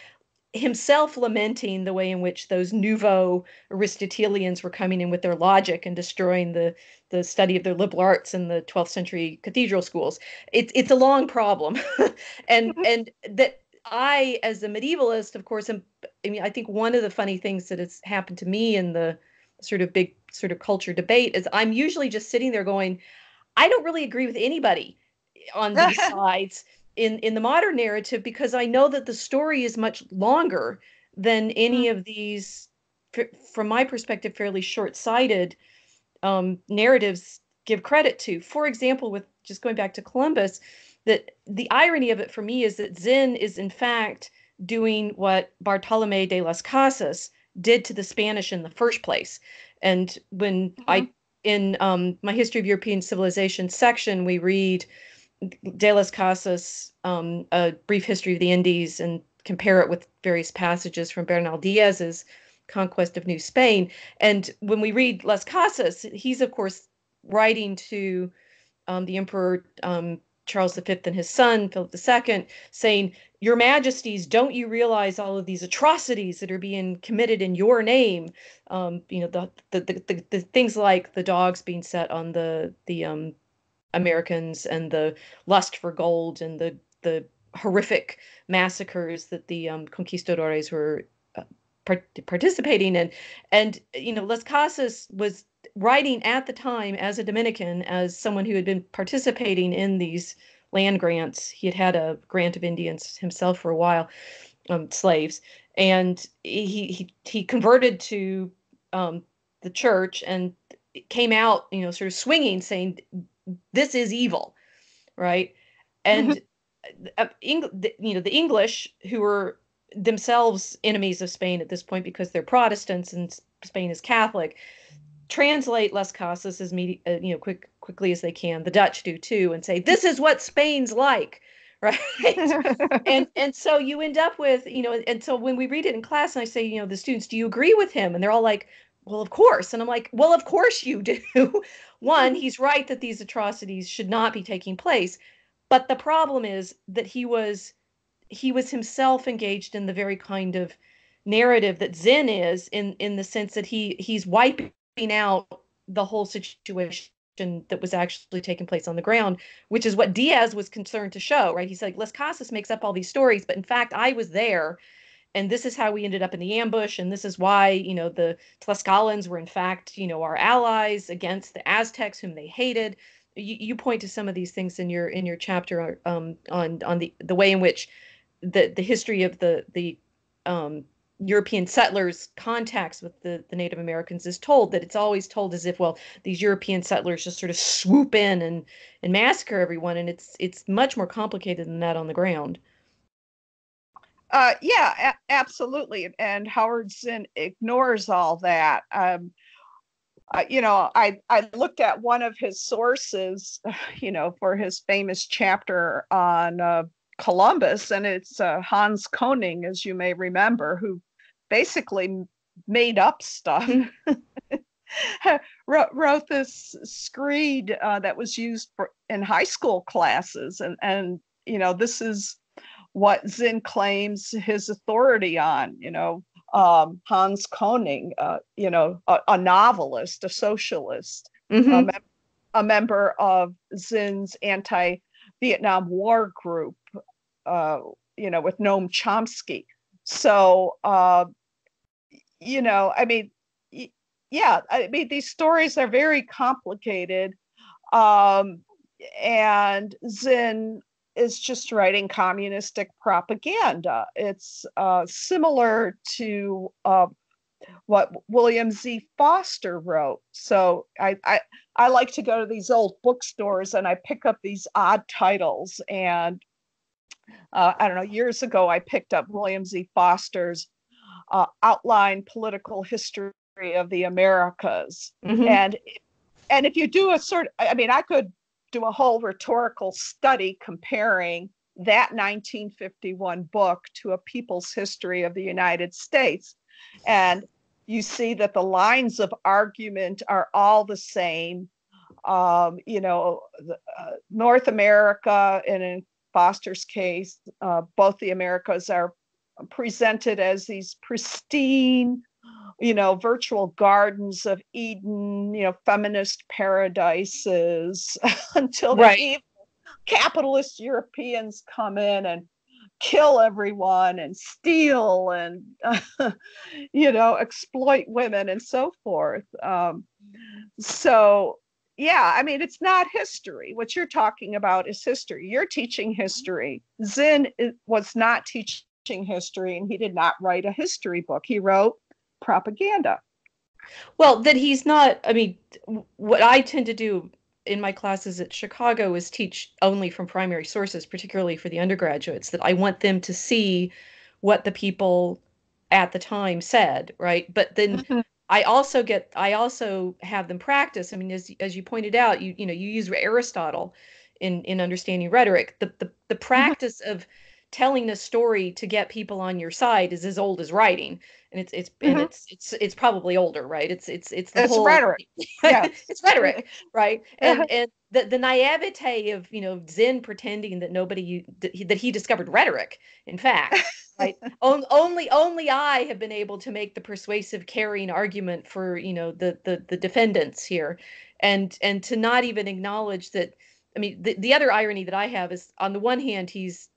himself lamenting the way in which those nouveau Aristotelians were coming in with their logic and destroying the the study of the liberal arts in the 12th century cathedral schools. It's it's a long problem, *laughs* and mm-hmm. and that I, as a medievalist, of course, am, I mean, I think one of the funny things that has happened to me in the sort of big sort of culture debate is I'm usually just sitting there going, I don't really agree with anybody on these *laughs* sides in in the modern narrative because I know that the story is much longer than any mm-hmm. of these, from my perspective, fairly short-sighted um, narratives give credit to. For example, with just going back to Columbus, that the irony of it for me is that Zinn is in fact doing what Bartolome de las Casas did to the Spanish in the first place. And when mm-hmm. I in um, my history of European civilization section, we read De las Casas, um, A Brief History of the Indies, and compare it with various passages from Bernal Diaz's Conquest of New Spain. And when we read Las Casas, he's, of course, writing to um, the Emperor um, Charles V and his son, Philip II, saying, Your Majesties, don't you realize all of these atrocities that are being committed in your name? Um, you know, the, the, the, the, things like the dogs being set on the, the um, Americans and the lust for gold and the the horrific massacres that the um, conquistadores were uh, part- participating in. And you know, Las Casas was writing at the time as a Dominican, as someone who had been participating in these land grants. He had had a grant of Indians himself for a while, um, slaves, and he he he converted to um, the church and came out, you know, sort of swinging, saying this is evil, right? And uh, Eng- you know the English who were themselves enemies of Spain at this point because they're Protestants and Spain is Catholic translate Las Casas as me, uh, you know quick quickly as they can. The Dutch do too, and say this is what Spain's like, *laughs* right? *laughs* and and so you end up with you know, and so when we read it in class, and I say, you know, the students, do you agree with him? And they're all like, well, of course. And I'm like, well, of course you do. *laughs* One, *laughs* he's right that these atrocities should not be taking place. But the problem is that he was he was himself engaged in the very kind of narrative that Zinn is in in the sense that he he's wiping out the whole situation that was actually taking place on the ground, which is what Diaz was concerned to show, right? He's like, Las Casas makes up all these stories, but in fact, I was there and this is how we ended up in the ambush and this is why you know the Tlaxcalans were in fact you know our allies against the aztecs whom they hated you, you point to some of these things in your in your chapter um, on on the the way in which the the history of the the um, European settlers' contacts with the, the Native Americans is told that it's always told as if well these European settlers just sort of swoop in and and massacre everyone and it's it's much more complicated than that on the ground. Uh, yeah, a- absolutely. And Howard Zinn ignores all that. Um, uh, you know, I, I looked at one of his sources, *sighs* you know, for his famous chapter on uh, Columbus, and it's uh, Hans Koning, as you may remember, who basically made up stuff. *laughs* wrote, wrote this screed uh, that was used for in high school classes, and and you know this is what Zinn claims his authority on. You know, um, Hans Koning, uh, you know, a, a, novelist, a socialist, mm-hmm. a, mem- a, member of Zinn's anti-Vietnam War group, uh, you know, with Noam Chomsky. So, uh, you know, I mean, y- yeah, I mean, these stories are very complicated. Um, and Zinn is just writing communistic propaganda. It's uh, similar to uh, what William Z. Foster wrote. So I, I I like to go to these old bookstores and I pick up these odd titles. And uh, I don't know, years ago I picked up William Z. Foster's uh, outline political history of the Americas. Mm-hmm. And and if you do a sort, I mean, I could do a whole rhetorical study comparing that 1951 book to a people's history of the United States. And you see that the lines of argument are all the same. Um, you know, uh, North America, and in Foster's case, uh, both the Americas are presented as these pristine, you know, virtual gardens of Eden, you know, feminist paradises *laughs* until right. the evil capitalist Europeans come in and kill everyone and steal and uh, *laughs* you know exploit women and so forth. Um, so yeah i mean it's not history. What you're talking about is history. You're teaching history. Zinn was not teaching history and he did not write a history book. He wrote propaganda. Well, that he's not, I mean, what I tend to do in my classes at Chicago is teach only from primary sources, particularly for the undergraduates, that I want them to see what the people at the time said, right? But then mm-hmm. I also get I also have them practice. I mean, as as you pointed out, you you know, you use Aristotle in in understanding rhetoric. The the the mm-hmm. practice mm-hmm. of telling a story to get people on your side is as old as writing. And it's it's mm-hmm. and it's it's it's probably older right? It's it's it's the it's whole rhetoric. *laughs* Yeah. it's rhetoric *laughs* right? And and the, the naivete of you know Zinn pretending that nobody that he discovered rhetoric in fact right? *laughs* Only only i have been able to make the persuasive carrying argument for you know the the the defendants here. And and to not even acknowledge that i mean the, the other irony that i have is on the one hand he's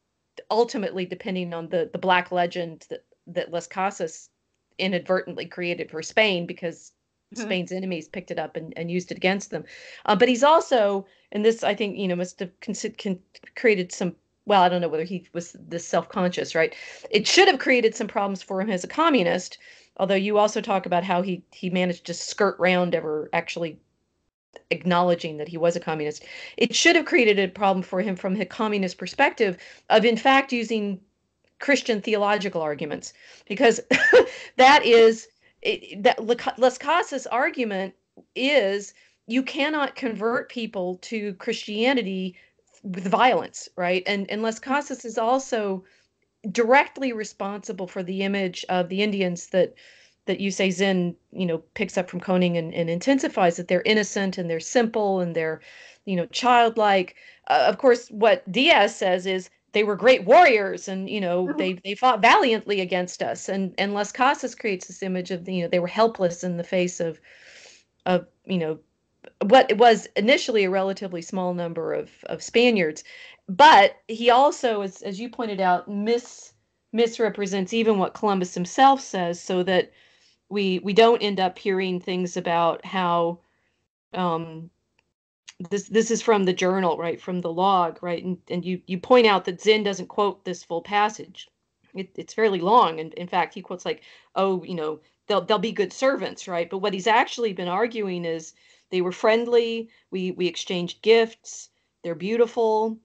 ultimately depending on the the black legend that that Las Casas inadvertently created for Spain because mm-hmm. Spain's enemies picked it up and, and used it against them. Uh, but he's also, and this I think you know must have con- con- created some. Well, I don't know whether he was this self-conscious, right? It should have created some problems for him as a communist. Although you also talk about how he he managed to skirt round ever actually acknowledging that he was a communist. It should have created a problem for him from a communist perspective of, in fact, using Christian theological arguments, because *laughs* that is it, that Las Casas argument is you cannot convert people to Christianity with violence, right? And and Las Casas is also directly responsible for the image of the Indians that that you say Zinn, you know, picks up from Koning and, and intensifies that they're innocent and they're simple and they're, you know, childlike. Uh, of course, what Diaz says is they were great warriors and you know mm-hmm. they they fought valiantly against us and and Las Casas creates this image of you know they were helpless in the face of of you know what was initially a relatively small number of of Spaniards but he also as as you pointed out mis misrepresents even what Columbus himself says, so that we we don't end up hearing things about how um, this this is from the journal, right, from the log, right, and and you you point out that Zinn doesn't quote this full passage. It, it's fairly long, and in fact, he quotes like, "Oh, you know, they'll they'll be good servants," right? But what he's actually been arguing is they were friendly. We we exchanged gifts. They're beautiful.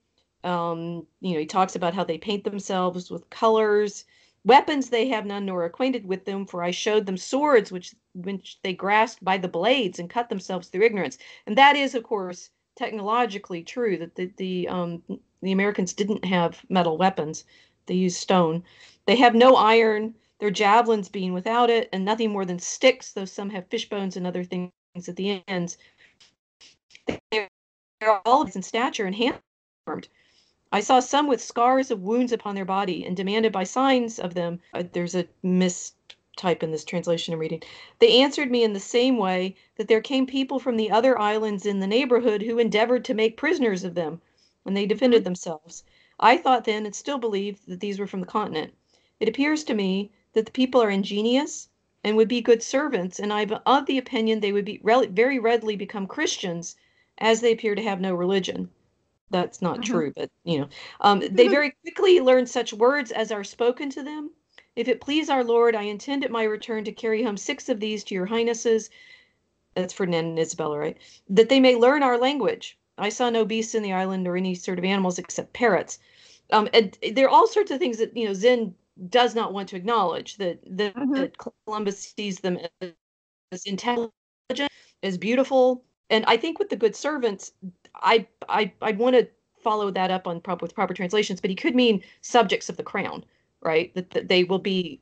Um, you know, he talks about how they paint themselves with colors. Weapons they have none nor acquainted with them, for I showed them swords which which they grasped by the blades and cut themselves through ignorance. And that is, of course, technologically true that the the um, the Americans didn't have metal weapons; they used stone. They have no iron. Their javelins being without it, and nothing more than sticks, though some have fish bones and other things at the ends. They're all in stature and hand formed. I saw some with scars of wounds upon their body and demanded by signs of them. Uh, there's a mistype in this translation I'm reading. They answered me in the same way that there came people from the other islands in the neighborhood who endeavored to make prisoners of them when they defended themselves. I thought then and still believe that these were from the continent. It appears to me that the people are ingenious and would be good servants, and I'm of the opinion they would be very readily become Christians as they appear to have no religion that's not mm-hmm. true, but you know, um, they *laughs* very quickly learn such words as are spoken to them. If it please our Lord, I intend at my return to carry home six of these to your highnesses. That's Ferdinand and Isabella, right? That they may learn our language. I saw no beasts in the island or any sort of animals except parrots. Um, and there are all sorts of things that you know Zinn does not want to acknowledge that that, mm-hmm. that Columbus sees them as intelligent, as beautiful, and I think with the good servants, I I I want to follow that up on prop with proper translations, but he could mean subjects of the crown, right? That, that they will be,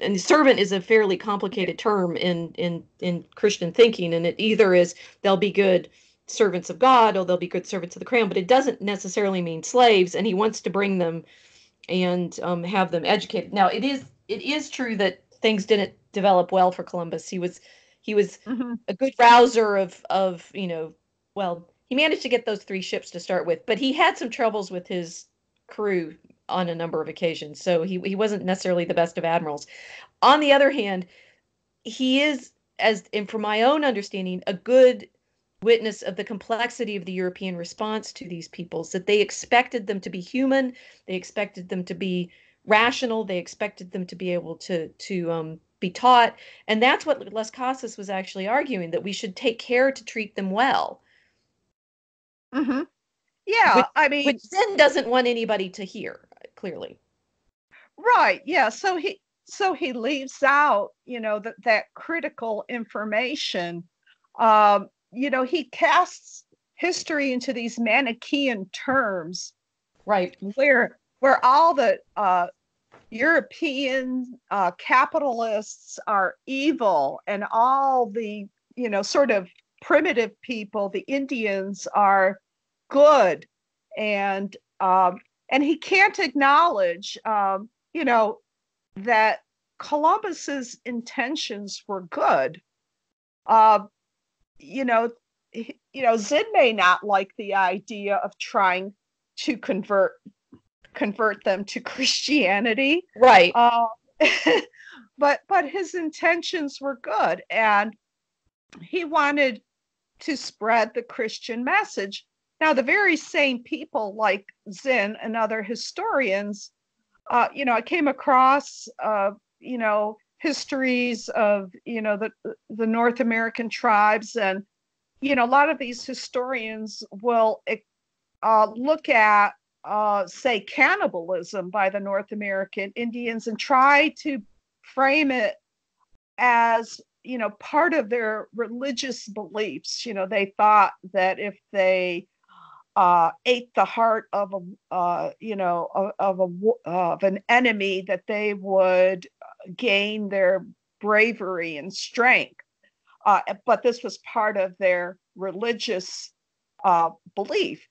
and servant is a fairly complicated term in in in Christian thinking, and it either is they'll be good servants of God or they'll be good servants of the crown, but it doesn't necessarily mean slaves. And he wants to bring them and um, have them educated. Now it is it is true that things didn't develop well for Columbus. He was he was mm-hmm. a good rouser of of you know well he managed to get those three ships to start with, but he had some troubles with his crew on a number of occasions. So he he wasn't necessarily the best of admirals. On the other hand, he is as and from my own understanding a good witness of the complexity of the European response to these peoples that they expected them to be human, they expected them to be rational, they expected them to be able to to um, be taught. And that's what Las Casas was actually arguing that we should take care to treat them well. Mm-hmm. Yeah, which, I mean, which Zinn doesn't want anybody to hear clearly. Right. Yeah. So he so he leaves out, you know, that that critical information. Um, you know, he casts history into these Manichaean terms, right? Where where all the uh, European uh, capitalists are evil and all the, you know, sort of primitive people, the Indians, are good. And um, and he can't acknowledge, um, you know, that Columbus's intentions were good. Uh, you know, you know, Zinn may not like the idea of trying to convert convert them to *laughs* Christianity. Right. Uh, *laughs* but but his intentions were good, and he wanted to spread the Christian message. Now, the very same people like Zinn and other historians, uh, you know, I came across, uh, you know, histories of, you know, the the North American tribes, and you know, a lot of these historians will uh, look at uh, say, cannibalism by the North American Indians and try to frame it as, you know, part of their religious beliefs. You know, they thought that if they uh, ate the heart of a, uh, you know, of, of a of an enemy, that they would gain their bravery and strength. Uh, but this was part of their religious uh, belief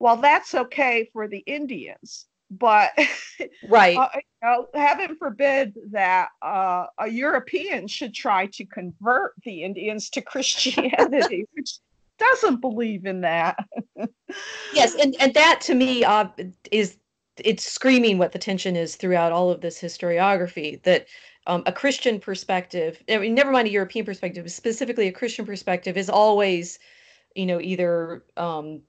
well, that's okay for the Indians, but *laughs* right, uh, you know, heaven forbid that uh, a European should try to convert the Indians to *laughs* Christianity, *laughs* which doesn't believe in that. yes, and and that to me uh, is it's screaming what the tension is throughout all of this historiography that um, a Christian perspective, I mean, never mind a European perspective, specifically a Christian perspective, is always, you know, either um,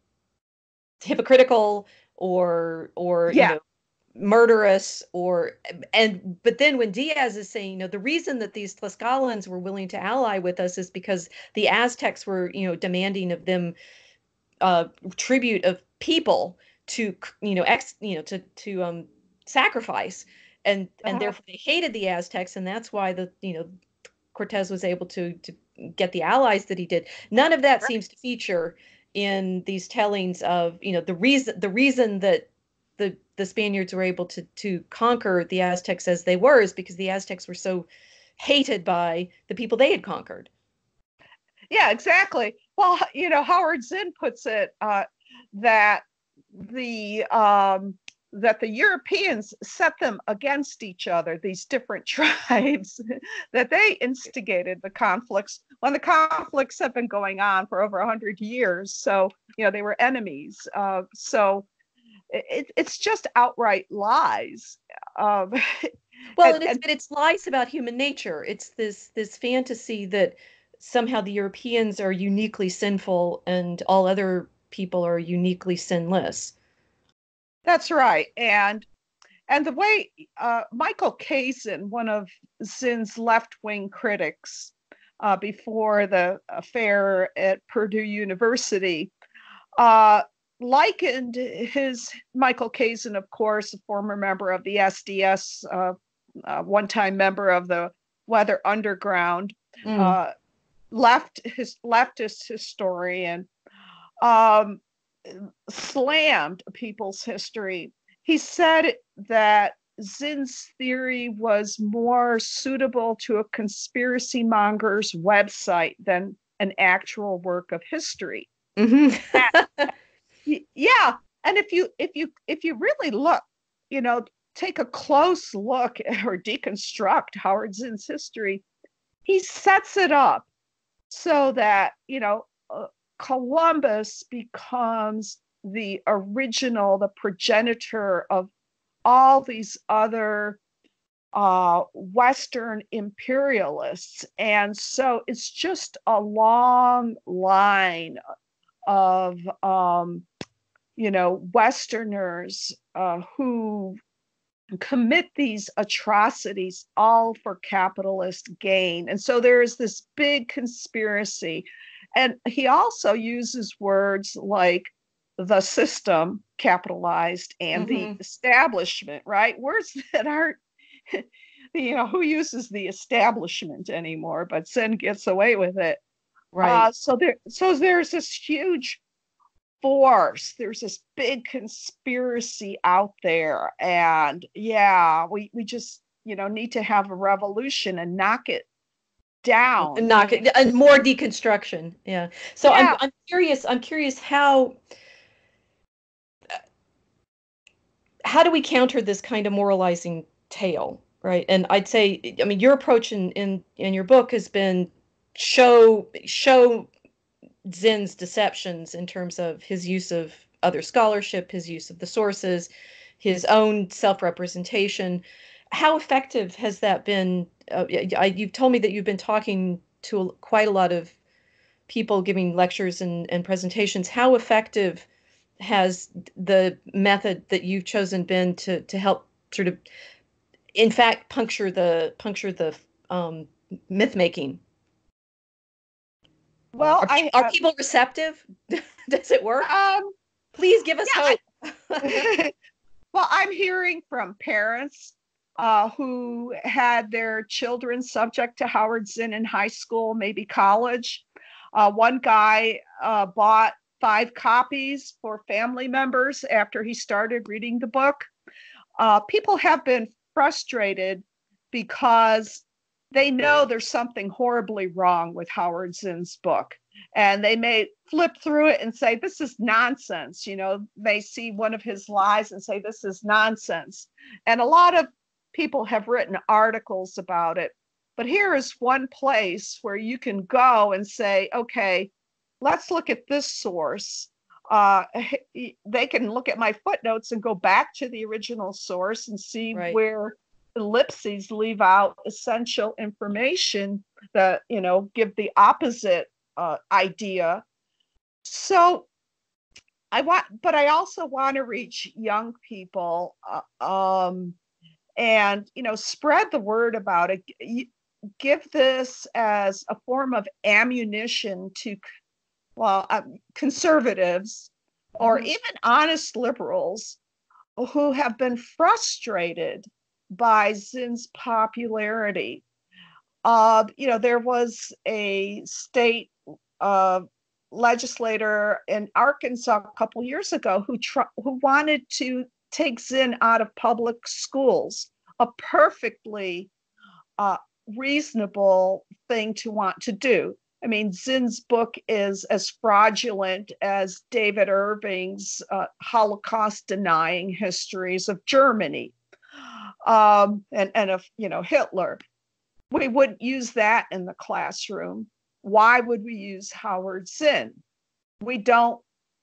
hypocritical or or Yeah. you know murderous or and but then when Diaz is saying, you know, the reason that these Tlaxcalans were willing to ally with us is because the Aztecs were, you know, demanding of them uh tribute of people to you know ex you know to to um sacrifice and and Uh-huh. therefore they hated the Aztecs and that's why the you know Cortez was able to to get the allies that he did. None of that Right. seems to feature in these tellings of you know the reason the reason that the the Spaniards were able to to conquer the Aztecs as they were is because the Aztecs were so hated by the people they had conquered. Yeah, exactly. Well, you know, Howard Zinn puts it uh, that the um, that the Europeans set them against each other, these different *laughs* tribes, that they instigated the conflicts when the conflicts have been going on for over a hundred years. So, you know, they were enemies. Uh, so it, it's just outright lies. Um, *laughs* Well, And- and it's and- but it's lies about human nature. It's this this fantasy that somehow the Europeans are uniquely sinful and all other people are uniquely sinless. That's right. And and the way uh, Michael Kazin, one of Zinn's left-wing critics, uh, before the affair at Purdue University, uh, likened his Michael Kazin, of course, a former member of the SDS, uh, uh, one-time member of the Weather Underground, Mm. uh, left his leftist historian um, slammed people's history. He said that Zinn's theory was more suitable to a conspiracy monger's website than an actual work of history. Mhm. *laughs* Y- Yeah, and if you if you if you really look, you know, take a close look *laughs* or deconstruct Howard Zinn's history, he sets it up so that you know Columbus becomes the original, the progenitor of all these other uh, Western imperialists, and so it's just a long line of um, you know Westerners uh, who commit these atrocities all for capitalist gain. And so there is this big conspiracy. And he also uses words like the system capitalized and the Mhm. establishment, right? Words *laughs* that aren't, *laughs* you know, who uses the establishment anymore, but Zinn gets away with it. Right. Uh, so there, so there's this huge force. There's this big conspiracy out there, and yeah, we we just you know need to have a revolution and knock it down. and knock it and more deconstruction yeah so Yeah. I'm, I'm curious i'm curious how uh, how do we counter this kind of moralizing tale right and i'd say i mean your approach in in in your book has been show show Zinn's deceptions in terms of his use of other scholarship his use of the sources his own self-representation how effective has that been uh, I, you've told me that you've been talking to a- quite a lot of people giving lectures and, and presentations. How effective has the method that you've chosen been to to help sort of in fact puncture the puncture the um, myth making? Well, are, I are people receptive? *laughs* Does it work? Um. please give us Yeah, hope. *laughs* Well, I'm hearing from parents uh, who had their children subject to Howard Zinn in high school, maybe college. Uh, one guy uh, bought five copies for family members after he started reading the book. Uh, people have been frustrated because they know there's something horribly wrong with Howard Zinn's book. And they may flip through it and say, This is nonsense. You know, they see one of his lies and say, This is nonsense. And a lot of people have written articles about it. But here is one place where you can go and say, Okay, let's look at this source. uh, they can look at my footnotes and go back to the original source and see right. where ellipses leave out essential information that you know give the opposite uh, idea so i want but i also want to reach young people uh, um, and you know spread the word about it give this as a form of ammunition to well uh, conservatives or mm-hmm. even honest liberals who have been frustrated by Zinn's popularity. Uh, you know, there was a state uh, legislator in Arkansas a couple years ago who tr- who wanted to take Zinn out of public schools. A perfectly uh, reasonable thing to want to do. I mean, Zinn's book is as fraudulent as David Irving's uh, Holocaust denying histories of Germany um, and, and of, you know, Hitler. We wouldn't use that in the classroom. Why would we use Howard Zinn? We don't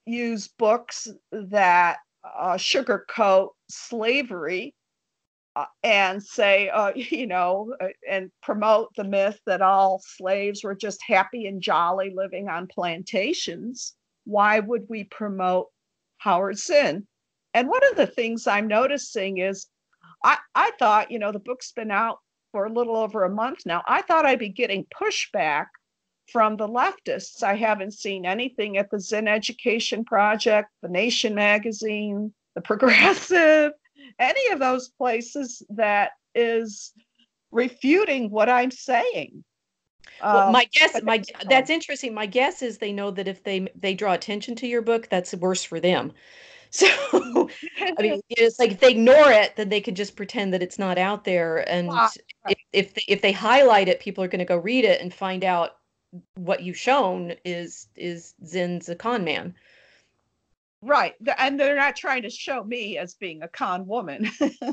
use books that uh, sugarcoat slavery uh, and say, uh, *laughs* you know, uh, and promote the myth that all slaves were just happy and jolly living on plantations. Why would we promote Howard Zinn? And one of the things I'm noticing is I, I thought, you know, the book's been out for a little over a month now. I thought I'd be getting pushback from the leftists. I haven't seen anything at the Zinn Education Project, the Nation magazine, the *laughs* Progressive, any of those places that is refuting what I'm saying. Well, my um, guess, my that's interesting. My guess is they know that if they they draw attention to your book, that's worse for them. *laughs* So, I mean, it's like if they ignore it, then they can just pretend that it's not out there. And if if they, if they highlight it, people are going to go read it and find out what you've shown is is Zinn's a con man. Right. And they're not trying to show me as being a con woman.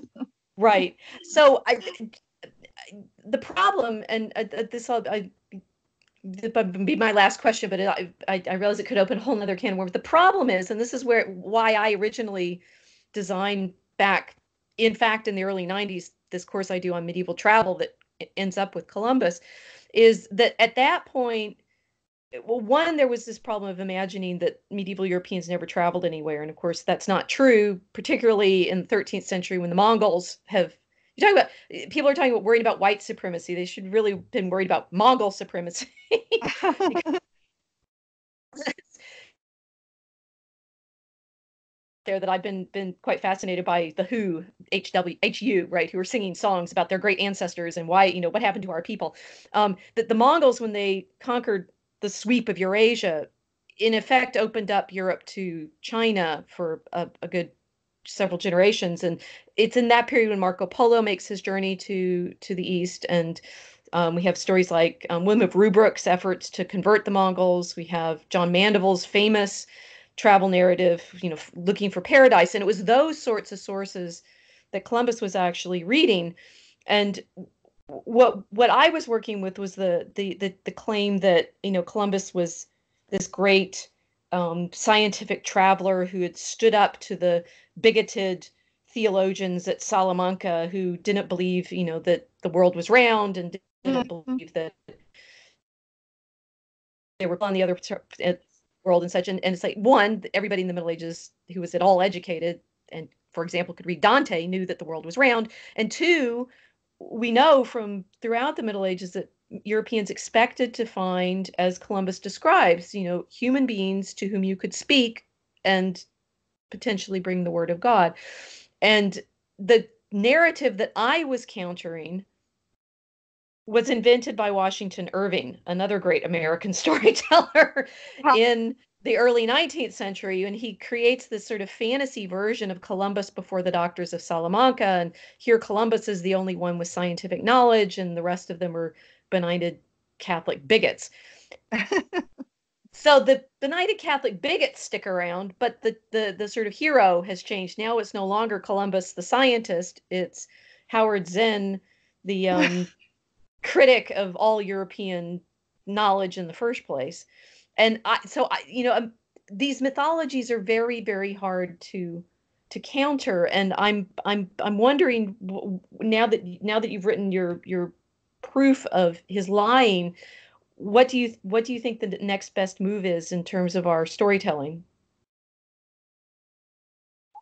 *laughs* right. So I the problem and uh, this I'll, I be my last question, but I, I, I realize it could open a whole nother can of worms. The problem is, and this is where why I originally designed back, in fact, in the early 90s, this course I do on medieval travel that ends up with Columbus, is that at that point, well, one, there was this problem of imagining that medieval Europeans never traveled anywhere. And of course, that's not true, particularly in the 13th century when the Mongols have. You talk about people are talking about worried about white supremacy. They should really been worried about Mongol supremacy. *laughs* there that I've been been quite fascinated by the Hu, HW, HU, right, who are singing songs about their great ancestors and why, you know, what happened to our people. Um, that the Mongols, when they conquered the sweep of Eurasia, in effect opened up Europe to China for a, a good several generations. And it's in that period when Marco Polo makes his journey to to the east. And um, we have stories like um, William of Rubruck's efforts to convert the Mongols. We have John Mandeville's famous travel narrative, you know, looking for paradise. And it was those sorts of sources that Columbus was actually reading. And what what I was working with was the the the, the claim that you know Columbus was this great um, scientific traveler who had stood up to the bigoted theologians at Salamanca who didn't believe you know that the world was round and didn't mm-hmm. believe that they were on the other world and such and, and it's like one everybody in the middle ages who was at all educated and for example could read dante knew that the world was round and two we know from throughout the Middle Ages that Europeans expected to find, as Columbus describes, you know, human beings to whom you could speak and potentially bring the word of God. And the narrative that I was countering was invented by Washington Irving, another great American *laughs* storyteller in the early 19th century and he creates this sort of fantasy version of Columbus before the doctors of Salamanca and here Columbus is the only one with scientific knowledge and the rest of them are benighted Catholic bigots. *laughs* so the benighted Catholic bigots stick around, but the, the the sort of hero has changed. Now it's no longer Columbus the scientist, it's Howard Zinn, the *laughs* um, critic of all European knowledge in the first place. And I so I you know um, these mythologies are very very hard to to counter. And i'm i'm i'm wondering now that now that you've written your your proof of his lying what do you what do you think the next best move is in terms of our storytelling?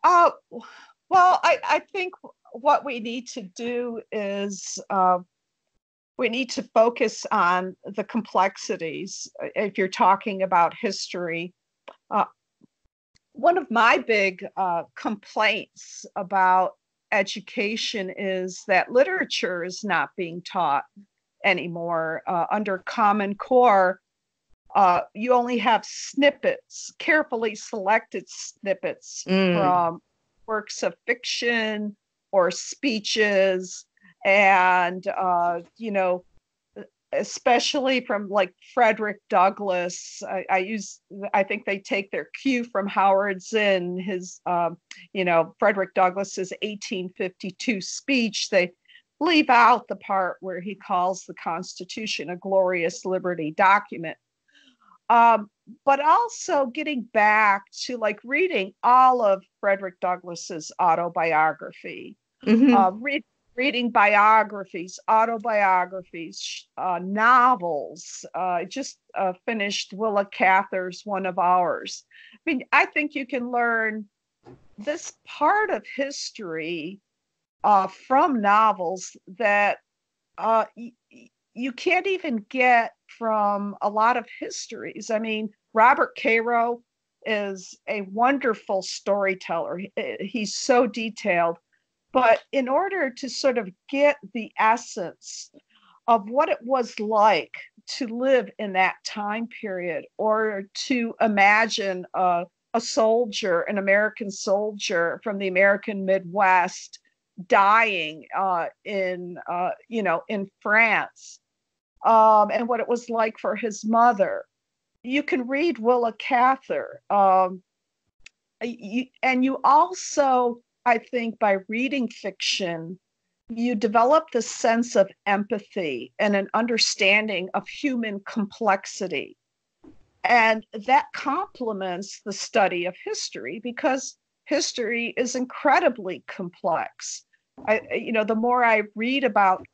Uh, well I, I think what we need to do is uh, we need to focus on the complexities uh, if you're talking about history uh, one of my big uh, complaints about education is that literature is not being taught anymore uh, under Common Core. Uh, you only have snippets, carefully selected snippets mm. from works of fiction or speeches, and uh, you know especially from like Frederick Douglass. I, I, use, I think they take their cue from Howard Zinn, his, um, you know, Frederick Douglass's 1852 speech. They leave out the part where he calls the Constitution a glorious liberty document. Um, but also getting back to like reading all of Frederick Douglass's autobiography, mm-hmm. uh, read, reading biographies, autobiographies, uh, novels. Uh, I just uh, finished Willa Cather's One of Ours. I mean, I think you can learn this part of history uh, from novels that uh, y- you can't even get from a lot of histories. I mean, Robert Caro is a wonderful storyteller. He's so detailed but in order to sort of get the essence of what it was like to live in that time period or to imagine a, a soldier, an American soldier from the American Midwest dying uh, in, uh, you know, in France um, and what it was like for his mother. You can read Willa Cather. Um, you, and you also I think by reading fiction, you develop the sense of empathy and an understanding of human complexity. And that complements the study of history because history is incredibly complex. I, you know, the more I read about,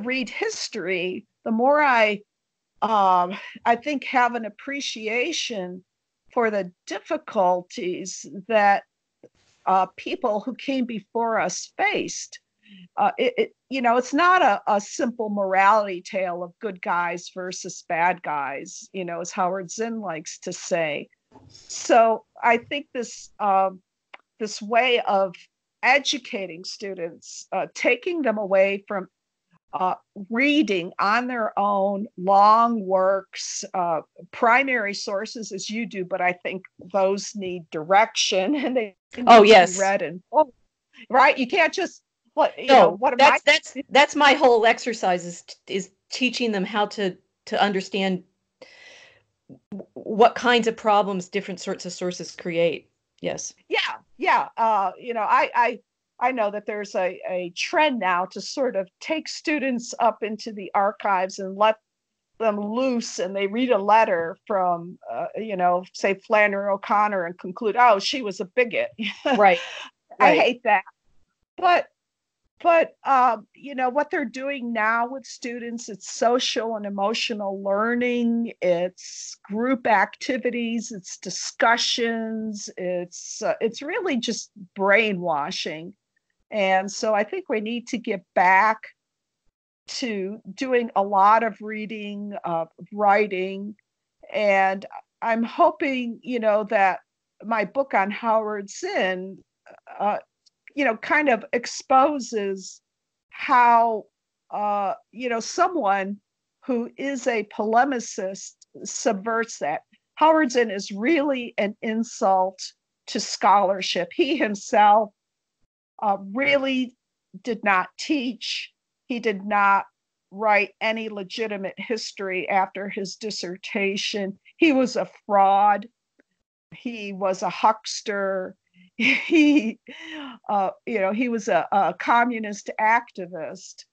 read history, the more I, um, I think, have an appreciation for the difficulties that uh, people who came before us faced. Uh, it, it, you know, it's not a, a simple morality tale of good guys versus bad guys, you know, as Howard Zinn likes to say. So I think this um, this way of educating students, uh, taking them away from uh, reading on their own long works, uh, primary sources as you do, but I think those need direction *laughs* and they oh yes read and oh, right. You can't just what you no, know what that's I- that's that's my whole exercise is is teaching them how to to understand what kinds of problems different sorts of sources create. Yes. Yeah, yeah. Uh, you know, I I I know that there's a, a trend now to sort of take students up into the archives and let them loose and they read a letter from, uh, you know, say Flannery O'Connor and conclude, oh, she was a bigot. *laughs* Right. I hate that. But but um, you know what they're doing now with students it's social and emotional learning it's group activities it's discussions it's uh, it's really just brainwashing and so I think we need to get back to doing a lot of reading, uh, writing, and I'm hoping, you know, that my book on Howard Zinn, uh, you know, kind of exposes how, uh, you know, someone who is a polemicist subverts that. Howard Zinn is really an insult to scholarship. He himself uh, really did not teach. He did not write any legitimate history after his dissertation. He was a fraud. He was a huckster. *laughs* He, uh, you know, he was a, a communist activist.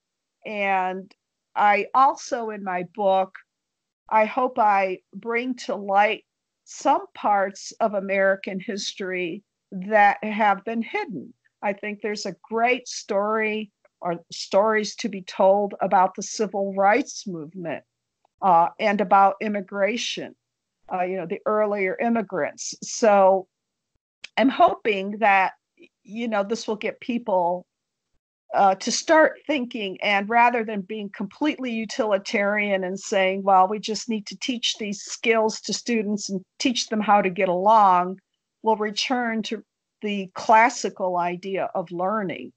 And I also, in my book, I hope I bring to light some parts of American history that have been hidden. I think there's a great story or stories to be told about the civil rights movement uh, and about immigration, uh, you know, the earlier immigrants. So I'm hoping that, you know, this will get people uh, to start thinking and rather than being completely utilitarian and saying, well, we just need to teach these skills to students and teach them how to get along, we'll return to the classical idea of learning.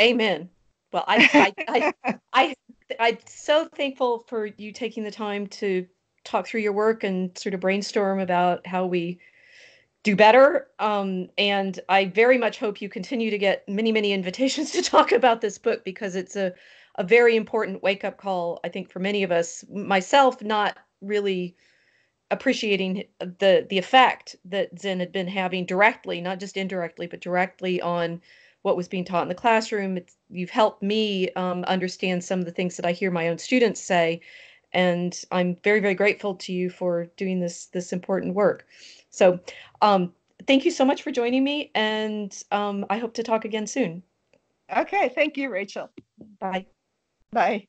Amen. Well, I, I, I, *laughs* I, I'm so thankful for you taking the time to talk through your work and sort of brainstorm about how we do better. Um, and I very much hope you continue to get many, many invitations *laughs* to talk about this book because it's a, a very important wake up call, I think, for many of us. Myself, not really appreciating the the effect that Zinn had been having directly, not just indirectly, but directly on what was being taught in the classroom. It's, you've helped me um, understand some of the things that I hear my own students say, and I'm very, very grateful to you for doing this this important work. So, um, thank you so much for joining me, and um, I hope to talk again soon. Okay, thank you, Rachel. Bye. Bye.